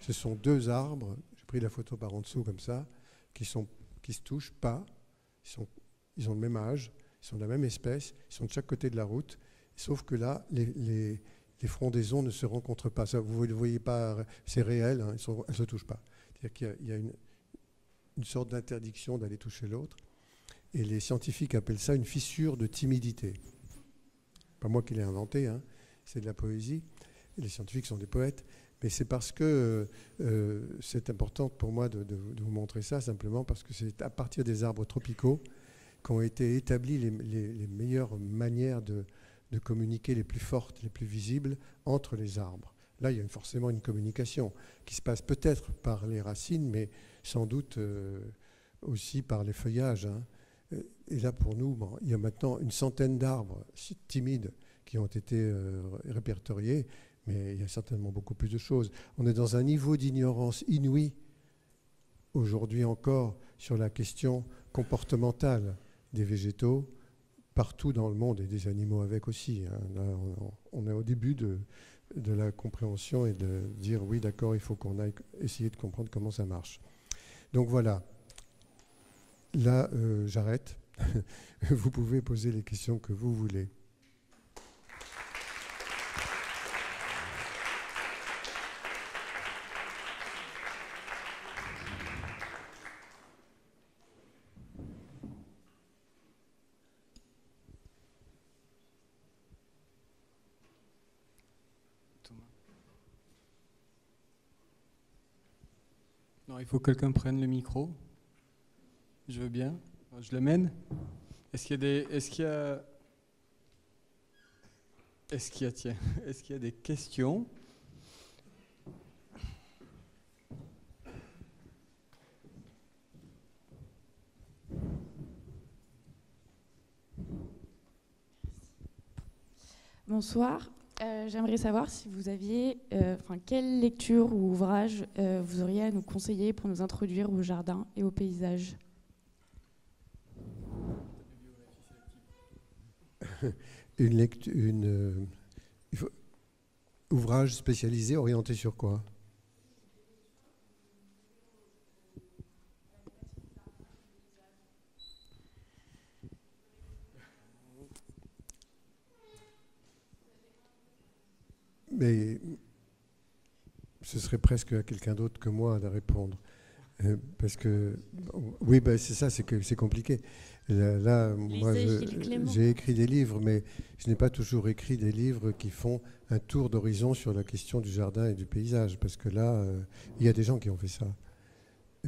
Ce sont deux arbres, j'ai pris la photo par en dessous comme ça, qui ne se touchent pas. Ils, sont, ils ont le même âge, ils sont de la même espèce, ils sont de chaque côté de la route, sauf que là, les, les, les frondaisons ne se rencontrent pas. Ça, vous ne voyez pas, c'est réel, hein, elles ne se touchent pas. C'est-à-dire qu'il y a, une, sorte d'interdiction d'aller toucher l'autre. Et les scientifiques appellent ça une fissure de timidité. Pas moi qui l'ai inventé, hein, c'est de la poésie. les scientifiques sont des poètes. Mais c'est parce que euh, c'est important pour moi de, vous montrer ça, simplement parce que c'est à partir des arbres tropicaux qu'ont été établies les, meilleures manières de, communiquer, les plus fortes, les plus visibles entre les arbres. Là, il y a forcément une communication qui se passe peut-être par les racines, mais sans doute euh, aussi par les feuillages. Hein. Et là, pour nous, il y a maintenant une centaine d'arbres timides qui ont été euh, répertoriés, mais il y a certainement beaucoup plus de choses. On est dans un niveau d'ignorance inouï aujourd'hui encore sur la question comportementale des végétaux partout dans le monde et des animaux avec aussi. Hein. on, est au début de, de, la compréhension et de dire oui, d'accord, il faut qu'on aille essayer de comprendre comment ça marche. Donc voilà. Là, euh, j'arrête. [laughs] vous pouvez poser les questions que vous voulez. Il faut que quelqu'un prenne le micro. Je veux bien. Je l'amène. Est-ce qu'il y a des. Est-ce qu'il y a. Est-ce qu'il y a, tiens, [laughs] est-ce qu'il y a des questions? Bonsoir. Euh, j'aimerais savoir si vous aviez, euh, enfin, quelle lecture ou ouvrage euh, vous auriez à nous conseiller pour nous introduire au jardin et au paysage? [laughs] une lecture, une ouvrage spécialisé orienté sur quoi? Mais ce serait presque à quelqu'un d'autre que moi de répondre. Euh, parce que, oui, ben c'est ça, c'est que c'est compliqué. Là, moi, j'ai écrit des livres, mais je n'ai pas toujours écrit des livres qui font un tour d'horizon sur la question du jardin et du paysage, parce que là, euh, il y a des gens qui ont fait ça.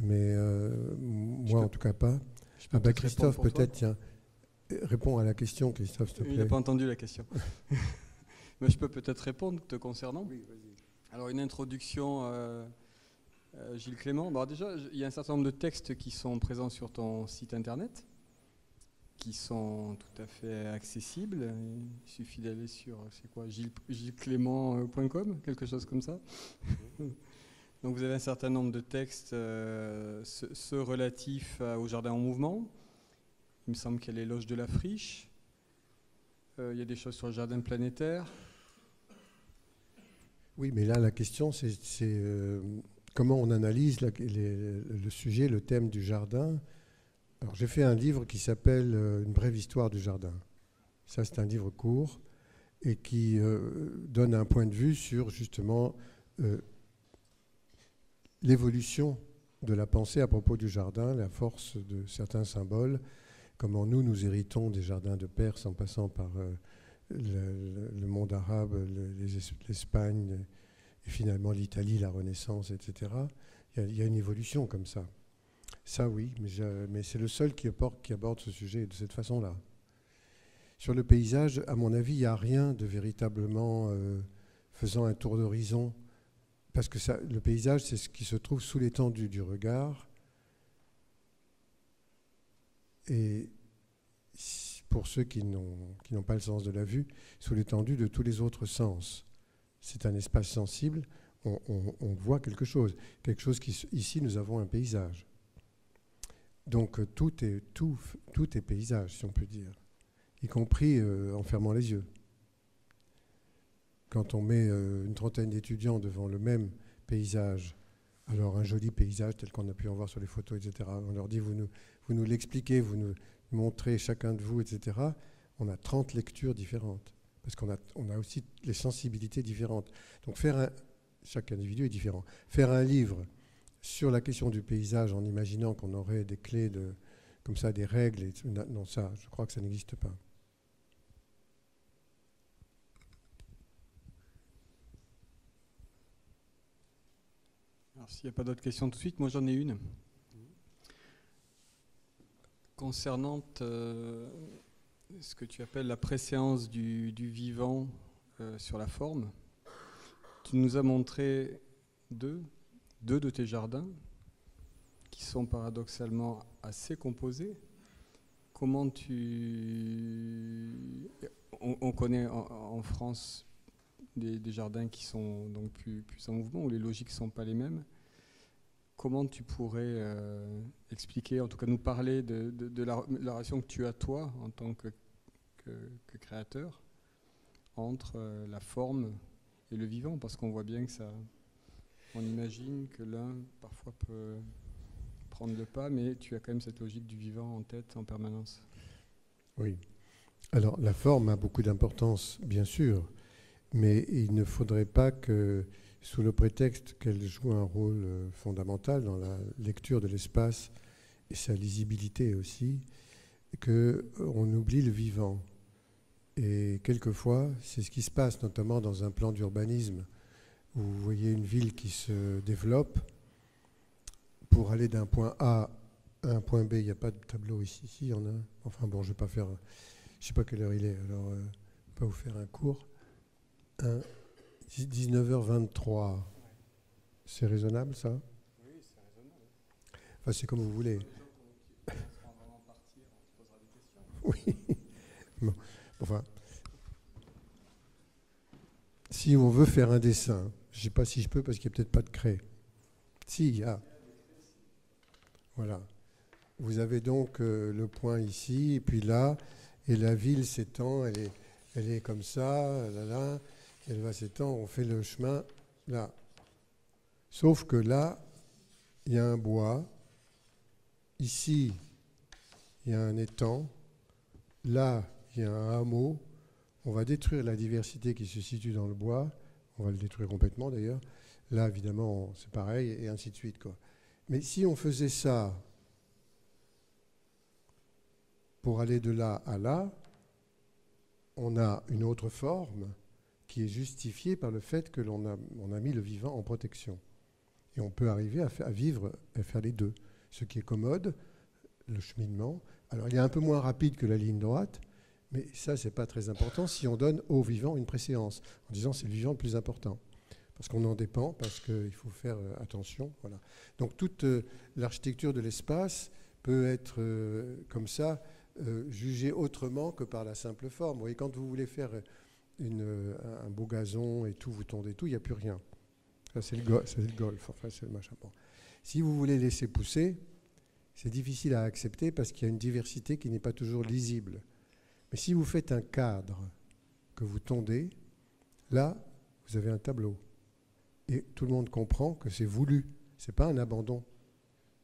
Mais euh, moi, en tout cas, pas. Ah ben, Christophe, peut-être, tiens, réponds à la question, Christophe, s'il te plaît. Il n'a pas entendu la question. [laughs] Mais je peux peut-être répondre te concernant. Oui, Alors, une introduction, euh, euh, Gilles Clément. Bon, déjà, il y a un certain nombre de textes qui sont présents sur ton site internet, qui sont tout à fait accessibles. Il suffit d'aller sur, c'est quoi, quelque chose comme ça. [laughs] Donc, vous avez un certain nombre de textes, euh, ceux, relatifs au jardin en mouvement. Il me semble qu'il y a l'éloge de la friche. Il y a des choses sur le jardin planétaire. Oui, mais là, la question, c'est euh, comment on analyse le sujet, le thème du jardin. Alors, j'ai fait un livre qui s'appelle euh, Une brève histoire du jardin. Ça, c'est un livre court et qui euh, donne un point de vue sur justement l'évolution de la pensée à propos du jardin, la force de certains symboles, comment nous, nous héritons des jardins de Perse en passant par le, monde arabe, l'Espagne, et finalement l'Italie, la Renaissance, etc. Il y, a, une évolution comme ça. Ça, oui, mais, c'est le seul qui aborde, ce sujet de cette façon-là. Sur le paysage, à mon avis, il n'y a rien de véritablement euh, faisant un tour d'horizon, parce que le paysage, c'est ce qui se trouve sous l'étendue du regard. Et pour ceux qui n'ont pas le sens de la vue, sous l'étendue de tous les autres sens. C'est un espace sensible, on, voit quelque chose. Quelque chose qui, ici, nous avons un paysage. Donc euh, tout est, tout, tout est paysage, si on peut dire, y compris euh, en fermant les yeux. Quand on met euh, une trentaine d'étudiants devant le même paysage, alors un joli paysage tel qu'on a pu en voir sur les photos, etc., on leur dit, vous nous, vous nous l'expliquez, vous nous, montrer chacun de vous, etc., on a 30 lectures différentes. Parce qu'on a, on a aussi les sensibilités différentes. Donc faire un, chaque individu est différent. Faire un livre sur la question du paysage en imaginant qu'on aurait des clés de, comme ça, des règles, non, ça, je crois que ça n'existe pas. S'il n'y a pas d'autres questions tout de suite, moi j'en ai une concernant euh, ce que tu appelles la préséance du, vivant euh, sur la forme. Tu nous as montré deux, deux de tes jardins qui sont paradoxalement assez composés. comment tu... On, connaît en, France des, jardins qui sont donc plus, plus en mouvement, où les logiques ne sont pas les mêmes. Comment tu pourrais euh, expliquer, en tout cas nous parler de, la, relation que tu as toi en tant que, que, créateur entre euh, la forme et le vivant? Parce qu'on voit bien que ça... On imagine que l'un parfois peut prendre le pas, mais tu as quand même cette logique du vivant en tête en permanence. Oui. Alors la forme a beaucoup d'importance, bien sûr, mais il ne faudrait pas que, sous le prétexte qu'elle joue un rôle euh, fondamental dans la lecture de l'espace et sa lisibilité aussi, qu'on euh, oublie le vivant. Et quelquefois, c'est ce qui se passe, notamment dans un plan d'urbanisme, où vous voyez une ville qui se développe, pour aller d'un point A à un point B, il n'y a pas de tableau ici. Il y en a. Enfin bon, je ne vais pas faire. Je ne sais pas quelle heure il est, alors euh, je ne vais pas vous faire un cours. 19h23. C'est raisonnable ça Oui, c'est raisonnable. Enfin, c'est comme vous voulez. [laughs] Oui. Enfin. Si on veut faire un dessin, je ne sais pas si je peux parce qu'il n'y a peut-être pas de craie. Si, il y a. Voilà. Vous avez donc euh, le point ici, et puis là, et la ville s'étend, elle est, elle est comme ça, là, là, elle va s'étendre, on fait le chemin là. Sauf que là, il y a un bois, ici, il y a un étang, là, il y a un hameau, on va détruire la diversité qui se situe dans le bois, on va le détruire complètement d'ailleurs, là évidemment c'est pareil, et ainsi de suite. Quoi. Mais si on faisait ça pour aller de là à là, on a une autre forme qui est justifiée par le fait que l'on a, on a mis le vivant en protection. Et on peut arriver à, faire, à vivre, à faire les deux. Ce qui est commode, le cheminement. Alors il est un peu moins rapide que la ligne droite, mais ça, ce n'est pas très important si on donne au vivant une préséance, en disant c'est le vivant le plus important parce qu'on en dépend, parce qu'il faut faire euh, attention. Voilà. Donc toute euh, l'architecture de l'espace peut être euh, comme ça, jugée autrement que par la simple forme. Vous voyez, quand vous voulez faire un beau gazon et tout, vous tondez tout, il n'y a plus rien. Ça, c'est le, le, golf, enfin, c'est le machin. Si vous voulez laisser pousser, c'est difficile à accepter parce qu'il y a une diversité qui n'est pas toujours lisible. Mais si vous faites un cadre que vous tondez, là, vous avez un tableau et tout le monde comprend que c'est voulu, ce n'est pas un abandon.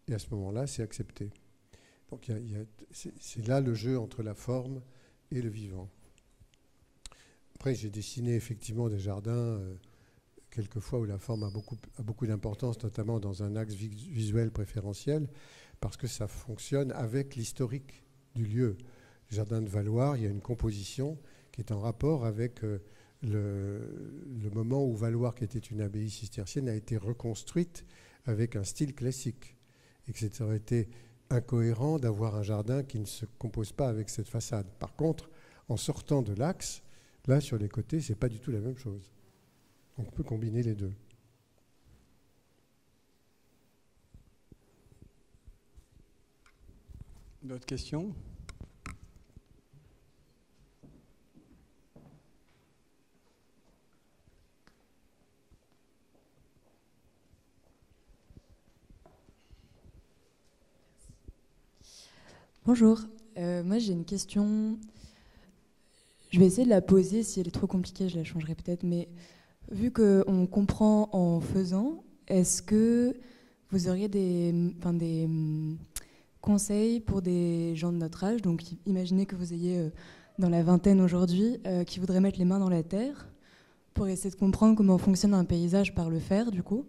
Et à ce moment-là, c'est accepté. Donc c'est là le jeu entre la forme et le vivant. Après, j'ai dessiné effectivement des jardins, euh, quelquefois où la forme a beaucoup, d'importance, notamment dans un axe visuel préférentiel, parce que ça fonctionne avec l'historique du lieu. Le jardin de Valoir, il y a une composition qui est en rapport avec... Euh, le, moment où Valoir, qui était une abbaye cistercienne, a été reconstruite avec un style classique. Et que ça aurait été incohérent d'avoir un jardin qui ne se compose pas avec cette façade. Par contre, en sortant de l'axe, là sur les côtés, c'est pas du tout la même chose. On peut combiner les deux. D'autres questions? Bonjour, euh, moi j'ai une question. Je vais essayer de la poser. Si elle est trop compliquée, je la changerai peut-être. Mais vu qu'on comprend en faisant, est-ce que vous auriez des, mm, conseils pour des gens de notre âge? Donc imaginez que vous ayez euh, dans la vingtaine aujourd'hui euh, qui voudraient mettre les mains dans la terre pour essayer de comprendre comment fonctionne un paysage par le faire, du coup.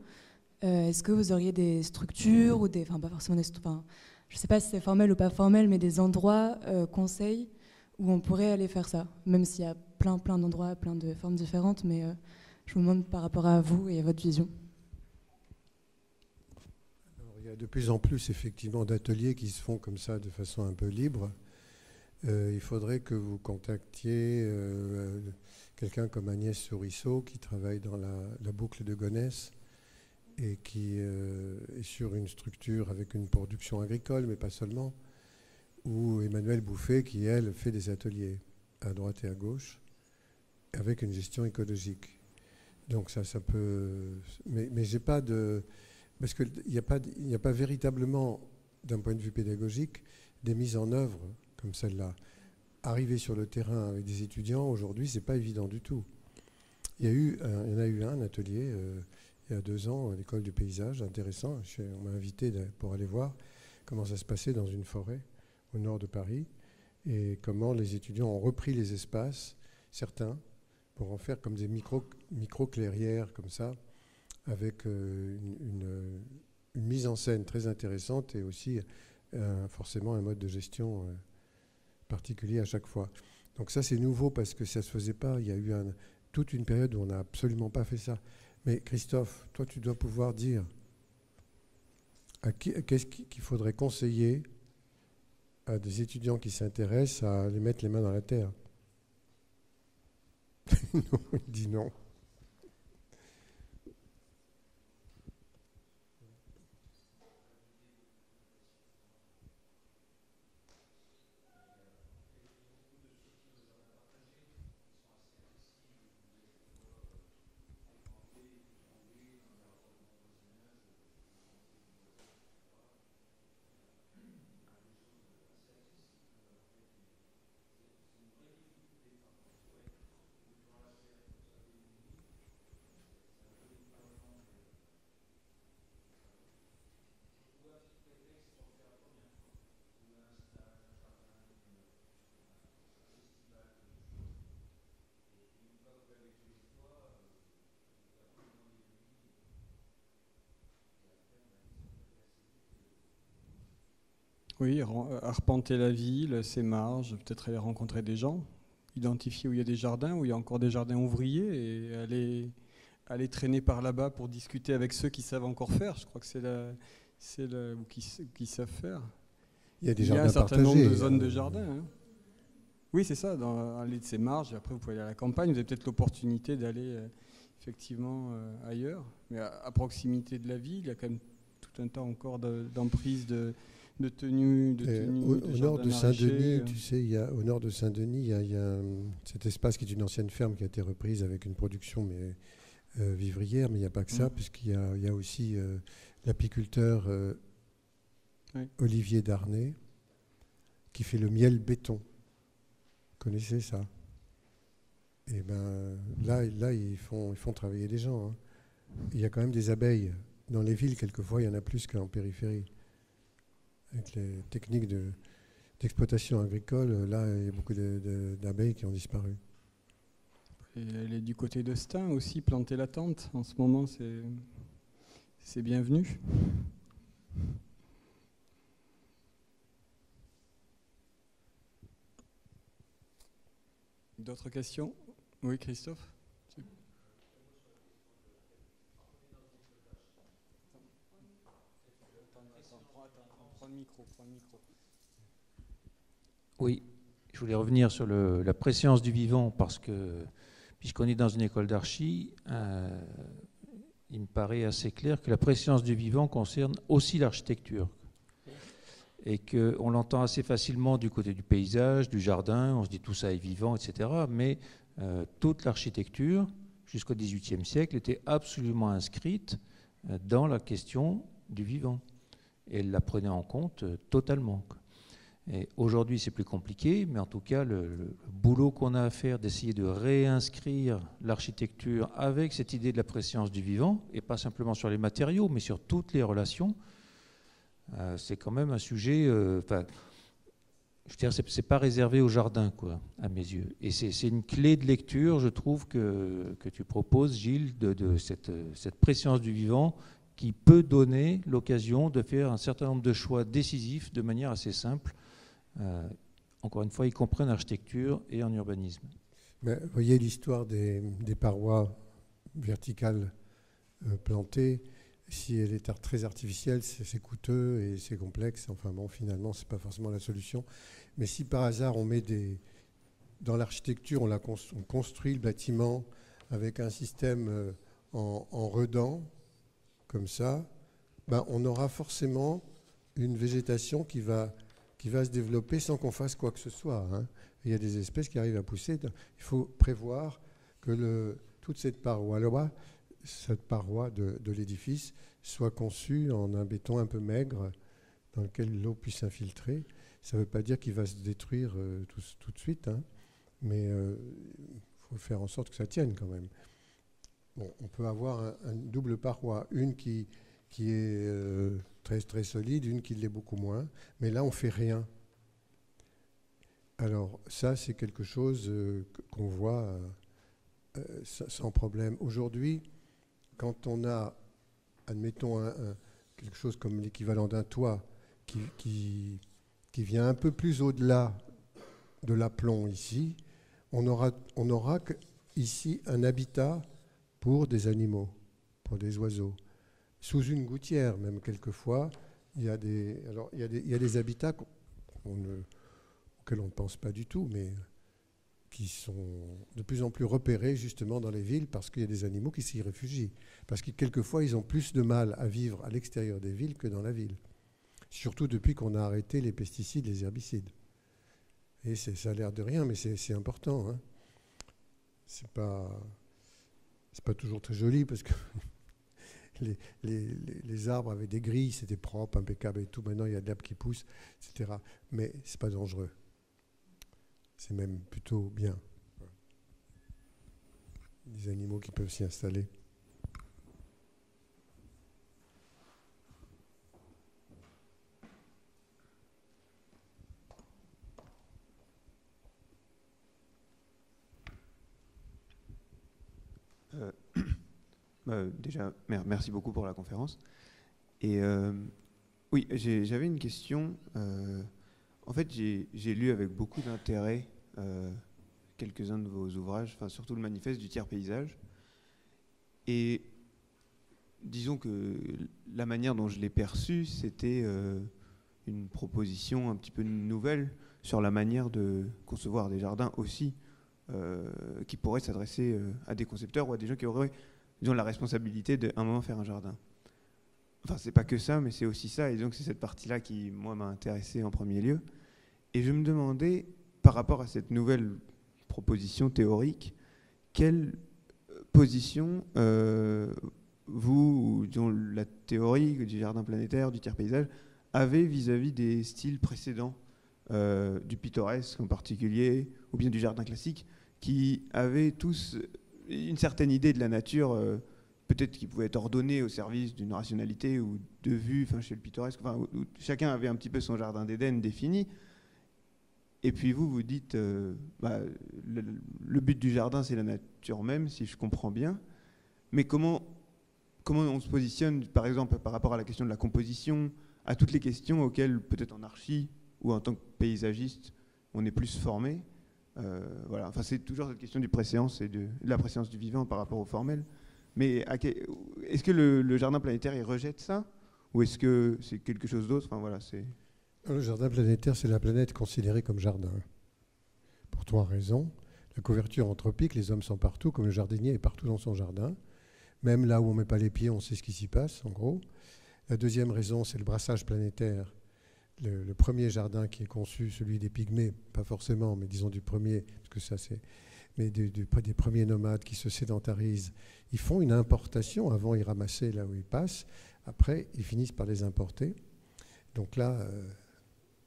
est-ce que vous auriez des structures ou des, enfin pas forcément des, je ne sais pas si c'est formel ou pas formel, mais des endroits, euh, conseils, où on pourrait aller faire ça, même s'il y a plein, plein d'endroits, plein de formes différentes, mais euh, je vous demande par rapport à vous et à votre vision. il y a de plus en plus effectivement d'ateliers qui se font comme ça de façon un peu libre. Euh, il faudrait que vous contactiez quelqu'un comme Agnès Sourisseau qui travaille dans la, boucle de Gonesse et qui euh, est sur une structure avec une production agricole, mais pas seulement. Ou Emmanuel Bouffet qui, elle, fait des ateliers à droite et à gauche avec une gestion écologique. Donc ça, ça peut... Mais, mais j'ai pas de... Parce qu'il n'y a, pas, a pas véritablement, d'un point de vue pédagogique, des mises en œuvre comme celle-là. Arriver sur le terrain avec des étudiants, aujourd'hui, c'est pas évident du tout. Il y, a eu, il y en a eu un, atelier, euh, il y a deux ans, à l'école du paysage, intéressant. on m'a invité pour aller voir comment ça se passait dans une forêt au nord de Paris et comment les étudiants ont repris les espaces, certains, pour en faire comme des micro-clairières, comme ça, avec euh, une, mise en scène très intéressante et aussi euh, forcément un mode de gestion euh, particulier à chaque fois. Donc ça, c'est nouveau parce que ça ne se faisait pas. Il y a eu toute une période où on n'a absolument pas fait ça. Mais Christophe, toi, tu dois pouvoir dire qu'est-ce qu'il faudrait conseiller à des étudiants qui s'intéressent à les mettre les mains dans la terre. [laughs] non, il dit non. Oui, euh, arpenter la ville, ses marges, peut-être aller rencontrer des gens, identifier où il y a des jardins, où il y a encore des jardins ouvriers et aller, aller traîner par là-bas pour discuter avec ceux qui savent encore faire. Je crois que c'est la, c'est le, ou qui, qui, savent faire. Il y a, des il y a un certain nombre de zones de jardins. Hein. Oui, c'est ça, dans aller de ces marges. Après, vous pouvez aller à la campagne. Vous avez peut-être l'opportunité d'aller euh, effectivement euh, ailleurs. Mais à, proximité de la ville, il y a quand même tout un tas encore d'emprise de, de tenue, de au, nord de Saint-Denis, tu sais, il y a, au nord de Saint-Denis, il y a, cet espace qui est une ancienne ferme qui a été reprise avec une production mais euh, vivrière, mais il n'y a pas que ça, mm. puisqu'il y a, il y a aussi euh, l'apiculteur euh, Olivier Darnay qui fait le miel béton. Vous connaissez ça? Et eh ben là, là ils font, ils font travailler des gens. Hein. Il y a quand même des abeilles dans les villes. Quelquefois, il y en a plus qu'en périphérie avec les techniques d'exploitation agricole, là, il y a beaucoup d'abeilles qui ont disparu. Et elle est du côté de Stein aussi, planter la tente. En ce moment, c'est bienvenu. D'autres questions? Oui, Christophe? Oui, je voulais revenir sur la préscience du vivant parce que, puisqu'on est dans une école d'archi, euh, il me paraît assez clair que la préscience du vivant concerne aussi l'architecture. Et qu'on l'entend assez facilement du côté du paysage, du jardin, on se dit tout ça est vivant, etc. Mais euh, toute l'architecture, jusqu'au XVIIIe siècle, était absolument inscrite euh, dans la question du vivant et elle la prenait en compte euh, totalement. Aujourd'hui, c'est plus compliqué, mais en tout cas, le, boulot qu'on a à faire d'essayer de réinscrire l'architecture avec cette idée de la préscience du vivant, et pas simplement sur les matériaux, mais sur toutes les relations, euh, c'est quand même un sujet. Euh, je veux dire, c'est pas réservé au jardin, quoi, à mes yeux. Et c'est une clé de lecture, je trouve, que, que tu proposes, Gilles, de, de cette, cette préscience du vivant qui peut donner l'occasion de faire un certain nombre de choix décisifs de manière assez simple, euh, encore une fois, y compris en architecture et en urbanisme. vous voyez l'histoire des, parois verticales euh, plantées. Si elle est très artificielle, c'est coûteux et c'est complexe. Enfin bon, finalement, ce n'est pas forcément la solution. Mais si par hasard on met des... Dans l'architecture, on, on, construit le bâtiment avec un système euh, en, en redans, comme ça, ben, on aura forcément une végétation qui va qui va se développer sans qu'on fasse quoi que ce soit. hein. Il y a des espèces qui arrivent à pousser. Il faut prévoir que toute cette paroi, cette paroi de, l'édifice soit conçue en un béton un peu maigre dans lequel l'eau puisse s'infiltrer. Ça ne veut pas dire qu'il va se détruire euh, tout, de suite, hein, mais il faut faire en sorte que ça tienne quand même. On peut avoir un, un double paroi, une qui, est euh, très, très solide, une qui l'est beaucoup moins, mais là on fait rien. Alors ça, c'est quelque chose euh, qu'on voit euh, sans problème. Aujourd'hui, quand on a, admettons, quelque chose comme l'équivalent d'un toit qui, vient un peu plus au-delà de l'aplomb ici, on aura, on aura ici un habitat pour des animaux, pour des oiseaux. Sous une gouttière, même quelquefois, il y a des, habitats auxquels on ne pense pas du tout, mais qui sont de plus en plus repérés justement dans les villes parce qu'il y a des animaux qui s'y réfugient. Parce que quelquefois, ils ont plus de mal à vivre à l'extérieur des villes que dans la ville. Surtout depuis qu'on a arrêté les pesticides, les herbicides. Et ça a l'air de rien, mais c'est important. Hein. C'est pas, c'est pas toujours très joli parce que [laughs] les, les, les, arbres avaient des grilles, c'était propre, impeccable et tout. Maintenant, il y a de l'herbe qui pousse, etc. Mais c'est pas dangereux. C'est même plutôt bien. Des animaux qui peuvent s'y installer. Euh, euh, déjà, merci beaucoup pour la conférence. Et euh, oui, j'avais une question. Euh, en fait, j'ai lu avec beaucoup d'intérêt quelques-uns de vos ouvrages, surtout le manifeste du tiers paysage. Et disons que la manière dont je l'ai perçu, c'était une proposition un petit peu nouvelle sur la manière de concevoir des jardins aussi, qui pourraient s'adresser à des concepteurs ou à des gens qui auraient disons, la responsabilité d'un moment faire un jardin. Enfin, c'est pas que ça, mais c'est aussi ça, et donc c'est cette partie-là qui, moi, m'a intéressé en premier lieu. Et je me demandais, par rapport à cette nouvelle proposition théorique, quelle position euh, vous, disons, la théorie du jardin planétaire, du tiers paysage, avez vis-à-vis des styles précédents, euh, du pittoresque en particulier, ou bien du jardin classique, qui avaient tous une certaine idée de la nature, euh, peut-être qui pouvait être ordonnée au service d'une rationalité ou de vue, enfin chez le pittoresque, enfin, où, chacun avait un petit peu son jardin d'Éden défini. Et puis vous, vous dites, euh, bah, le, le, but du jardin, c'est la nature même, si je comprends bien. Mais comment, comment on se positionne, par exemple, par rapport à la question de la composition, à toutes les questions auxquelles, peut-être en archi ou en tant que paysagiste, on est plus formé euh, voilà. Enfin, c'est toujours cette question du préséance et de, la préséance du vivant par rapport au formel. Mais est-ce que le, jardin planétaire, il rejette ça? Ou est-ce que c'est quelque chose d'autre? Enfin, voilà. Le jardin planétaire, c'est la planète considérée comme jardin. Pour trois raisons. La couverture anthropique, les hommes sont partout, comme le jardinier est partout dans son jardin. Même là où on ne met pas les pieds, on sait ce qui s'y passe, en gros. La deuxième raison, c'est le brassage planétaire. Le, premier jardin qui est conçu, celui des pygmées, pas forcément, mais disons du premier, parce que ça c'est, mais des premiers nomades qui se sédentarisent, ils font une importation. Avant, ils ramassaient là où ils passent. Après, ils finissent par les importer. Donc là, euh,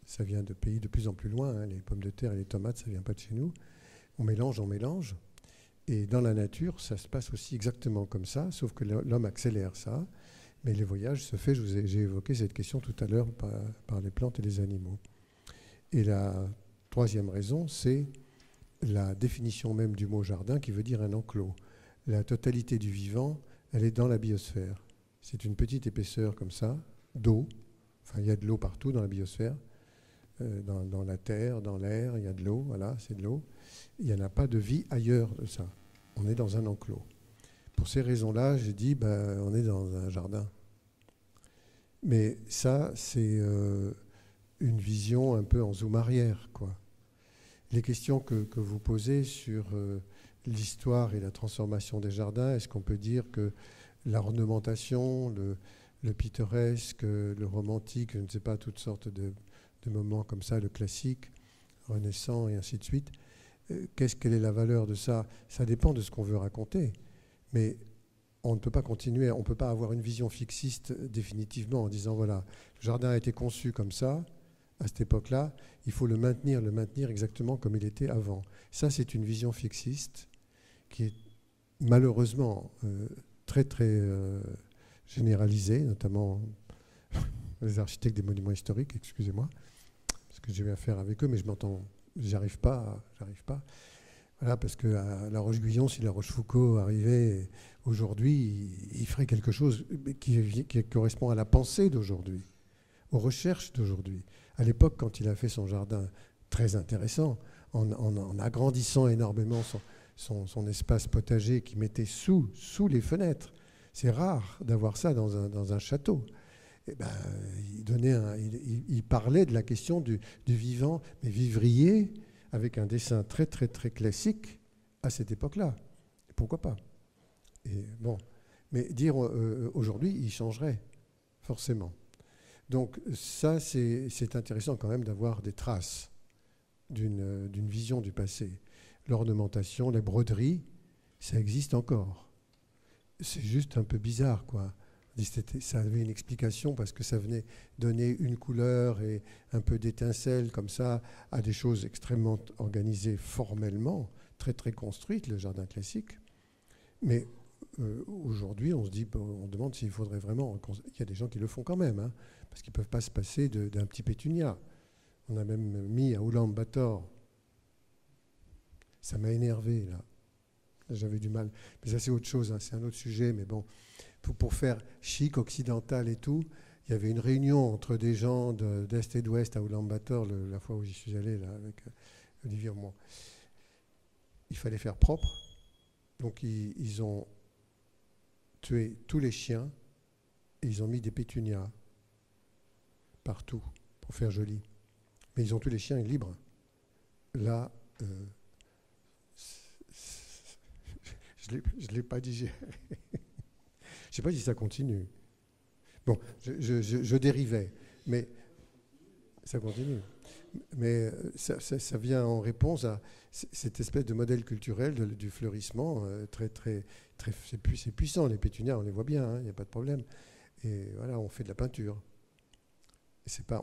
ça vient de pays de plus en plus loin. Hein. Les pommes de terre et les tomates, ça vient pas de chez nous. On mélange, on mélange. Et dans la nature, ça se passe aussi exactement comme ça, sauf que l'homme accélère ça. Mais les voyages se fait, j'ai évoqué cette question tout à l'heure par, les plantes et les animaux. Et la troisième raison, c'est la définition même du mot jardin qui veut dire un enclos. La totalité du vivant, elle est dans la biosphère. C'est une petite épaisseur comme ça, d'eau. Enfin, il y a de l'eau partout dans la biosphère. Euh, dans, la terre, dans l'air, il y a de l'eau, voilà, c'est de l'eau. Il n'y en a pas de vie ailleurs de ça. On est dans un enclos. Pour ces raisons-là, j'ai dit, ben, on est dans un jardin. Mais ça, c'est euh, une vision un peu en zoom arrière. Les questions que, vous posez sur euh, l'histoire et la transformation des jardins, est-ce qu'on peut dire que l'ornementation, le, pittoresque, le romantique, je ne sais pas, toutes sortes de, de moments comme ça, le classique, renaissant et ainsi de suite. Euh, qu'est-ce quelle est la valeur de ça? Ça dépend de ce qu'on veut raconter, mais on ne peut pas continuer, on ne peut pas avoir une vision fixiste définitivement en disant voilà, le jardin a été conçu comme ça à cette époque-là, il faut le maintenir, le maintenir exactement comme il était avant. Ça, c'est une vision fixiste qui est malheureusement euh, très très euh, généralisée, notamment [laughs] les architectes des monuments historiques, excusez-moi, parce que j'ai eu affaire avec eux, mais je m'entends, j'arrive pas, j'arrive pas. Voilà, parce que à La Roche-Guyon, si La Rochefoucauld arrivait aujourd'hui, il, ferait quelque chose qui, correspond à la pensée d'aujourd'hui, aux recherches d'aujourd'hui. À l'époque, quand il a fait son jardin très intéressant, en, agrandissant énormément son, espace potager qui mettait sous, les fenêtres, c'est rare d'avoir ça dans un, château. Eh ben, il, parlait de la question du, vivant, mais vivrier, avec un dessin très très très classique à cette époque-là. Pourquoi pas? Bon, mais dire euh, euh, aujourd'hui, il changerait forcément. Donc ça, c'est intéressant quand même d'avoir des traces d'une vision du passé. L'ornementation, les broderies, ça existe encore. C'est juste un peu bizarre, quoi ça avait une explication parce que ça venait donner une couleur et un peu d'étincelle comme ça à des choses extrêmement organisées formellement, très très construites, le jardin classique. Mais euh, aujourd'hui, on se dit, on demande s'il faudrait vraiment. Il y a des gens qui le font quand même, hein, parce qu'ils ne peuvent pas se passer d'un petit pétunia. On a même mis à Oulan-Bator. Ça m'a énervé là. J'avais du mal. Mais ça, c'est autre chose, hein, c'est un autre sujet, mais bon pour, faire chic, occidental et tout. Il y avait une réunion entre des gens d'Est et d'Ouest à Ulaanbaatar, la fois où j'y suis allé là, avec euh, Olivier Aumont. Il fallait faire propre. Donc ils, ont tué tous les chiens et ils ont mis des pétunias partout pour faire joli. Mais ils ont tous les chiens libres. Là, euh, [laughs] je ne l'ai pas digéré. [laughs] Je ne sais pas si ça continue. Bon, je, dérivais, mais ça continue. Mais euh, ça, vient en réponse à cette espèce de modèle culturel du fleurissement euh, très, très, très. C'est puissant, les pétunias, on les voit bien, il hein, n'y a pas de problème. Et voilà, on fait de la peinture.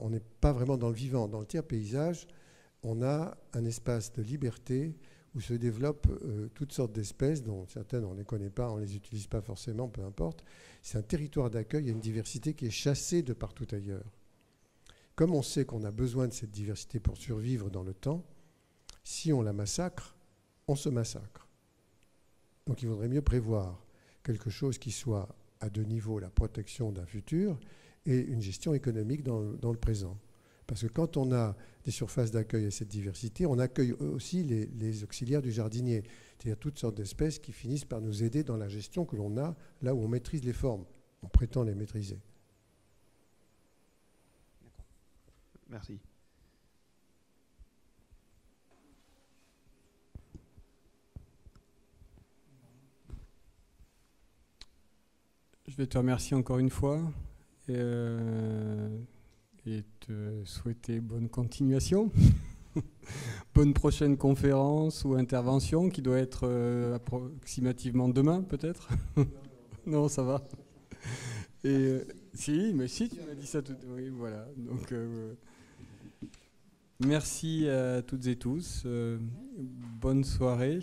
On n'est pas vraiment dans le vivant. Dans le tiers paysage, on a un espace de liberté où se développent euh, toutes sortes d'espèces, dont certaines on ne les connaît pas, on ne les utilise pas forcément, peu importe. C'est un territoire d'accueil, il y a une diversité qui est chassée de partout ailleurs. Comme on sait qu'on a besoin de cette diversité pour survivre dans le temps, si on la massacre, on se massacre. Donc il vaudrait mieux prévoir quelque chose qui soit à deux niveaux, la protection d'un futur et une gestion économique dans le présent. Parce que quand on a des surfaces d'accueil et cette diversité, on accueille aussi les, auxiliaires du jardinier, c'est-à-dire toutes sortes d'espèces qui finissent par nous aider dans la gestion que l'on a là où on maîtrise les formes. On prétend les maîtriser. Merci. Je vais te remercier encore une fois. Euh, et te souhaiter bonne continuation. [laughs] bonne prochaine conférence ou intervention qui doit être euh, approximativement demain peut-être [laughs] Non, ça va. Et euh, si, mais si, tu dit ça tout. Oui, voilà. Donc, euh, merci à toutes et tous. bonne soirée.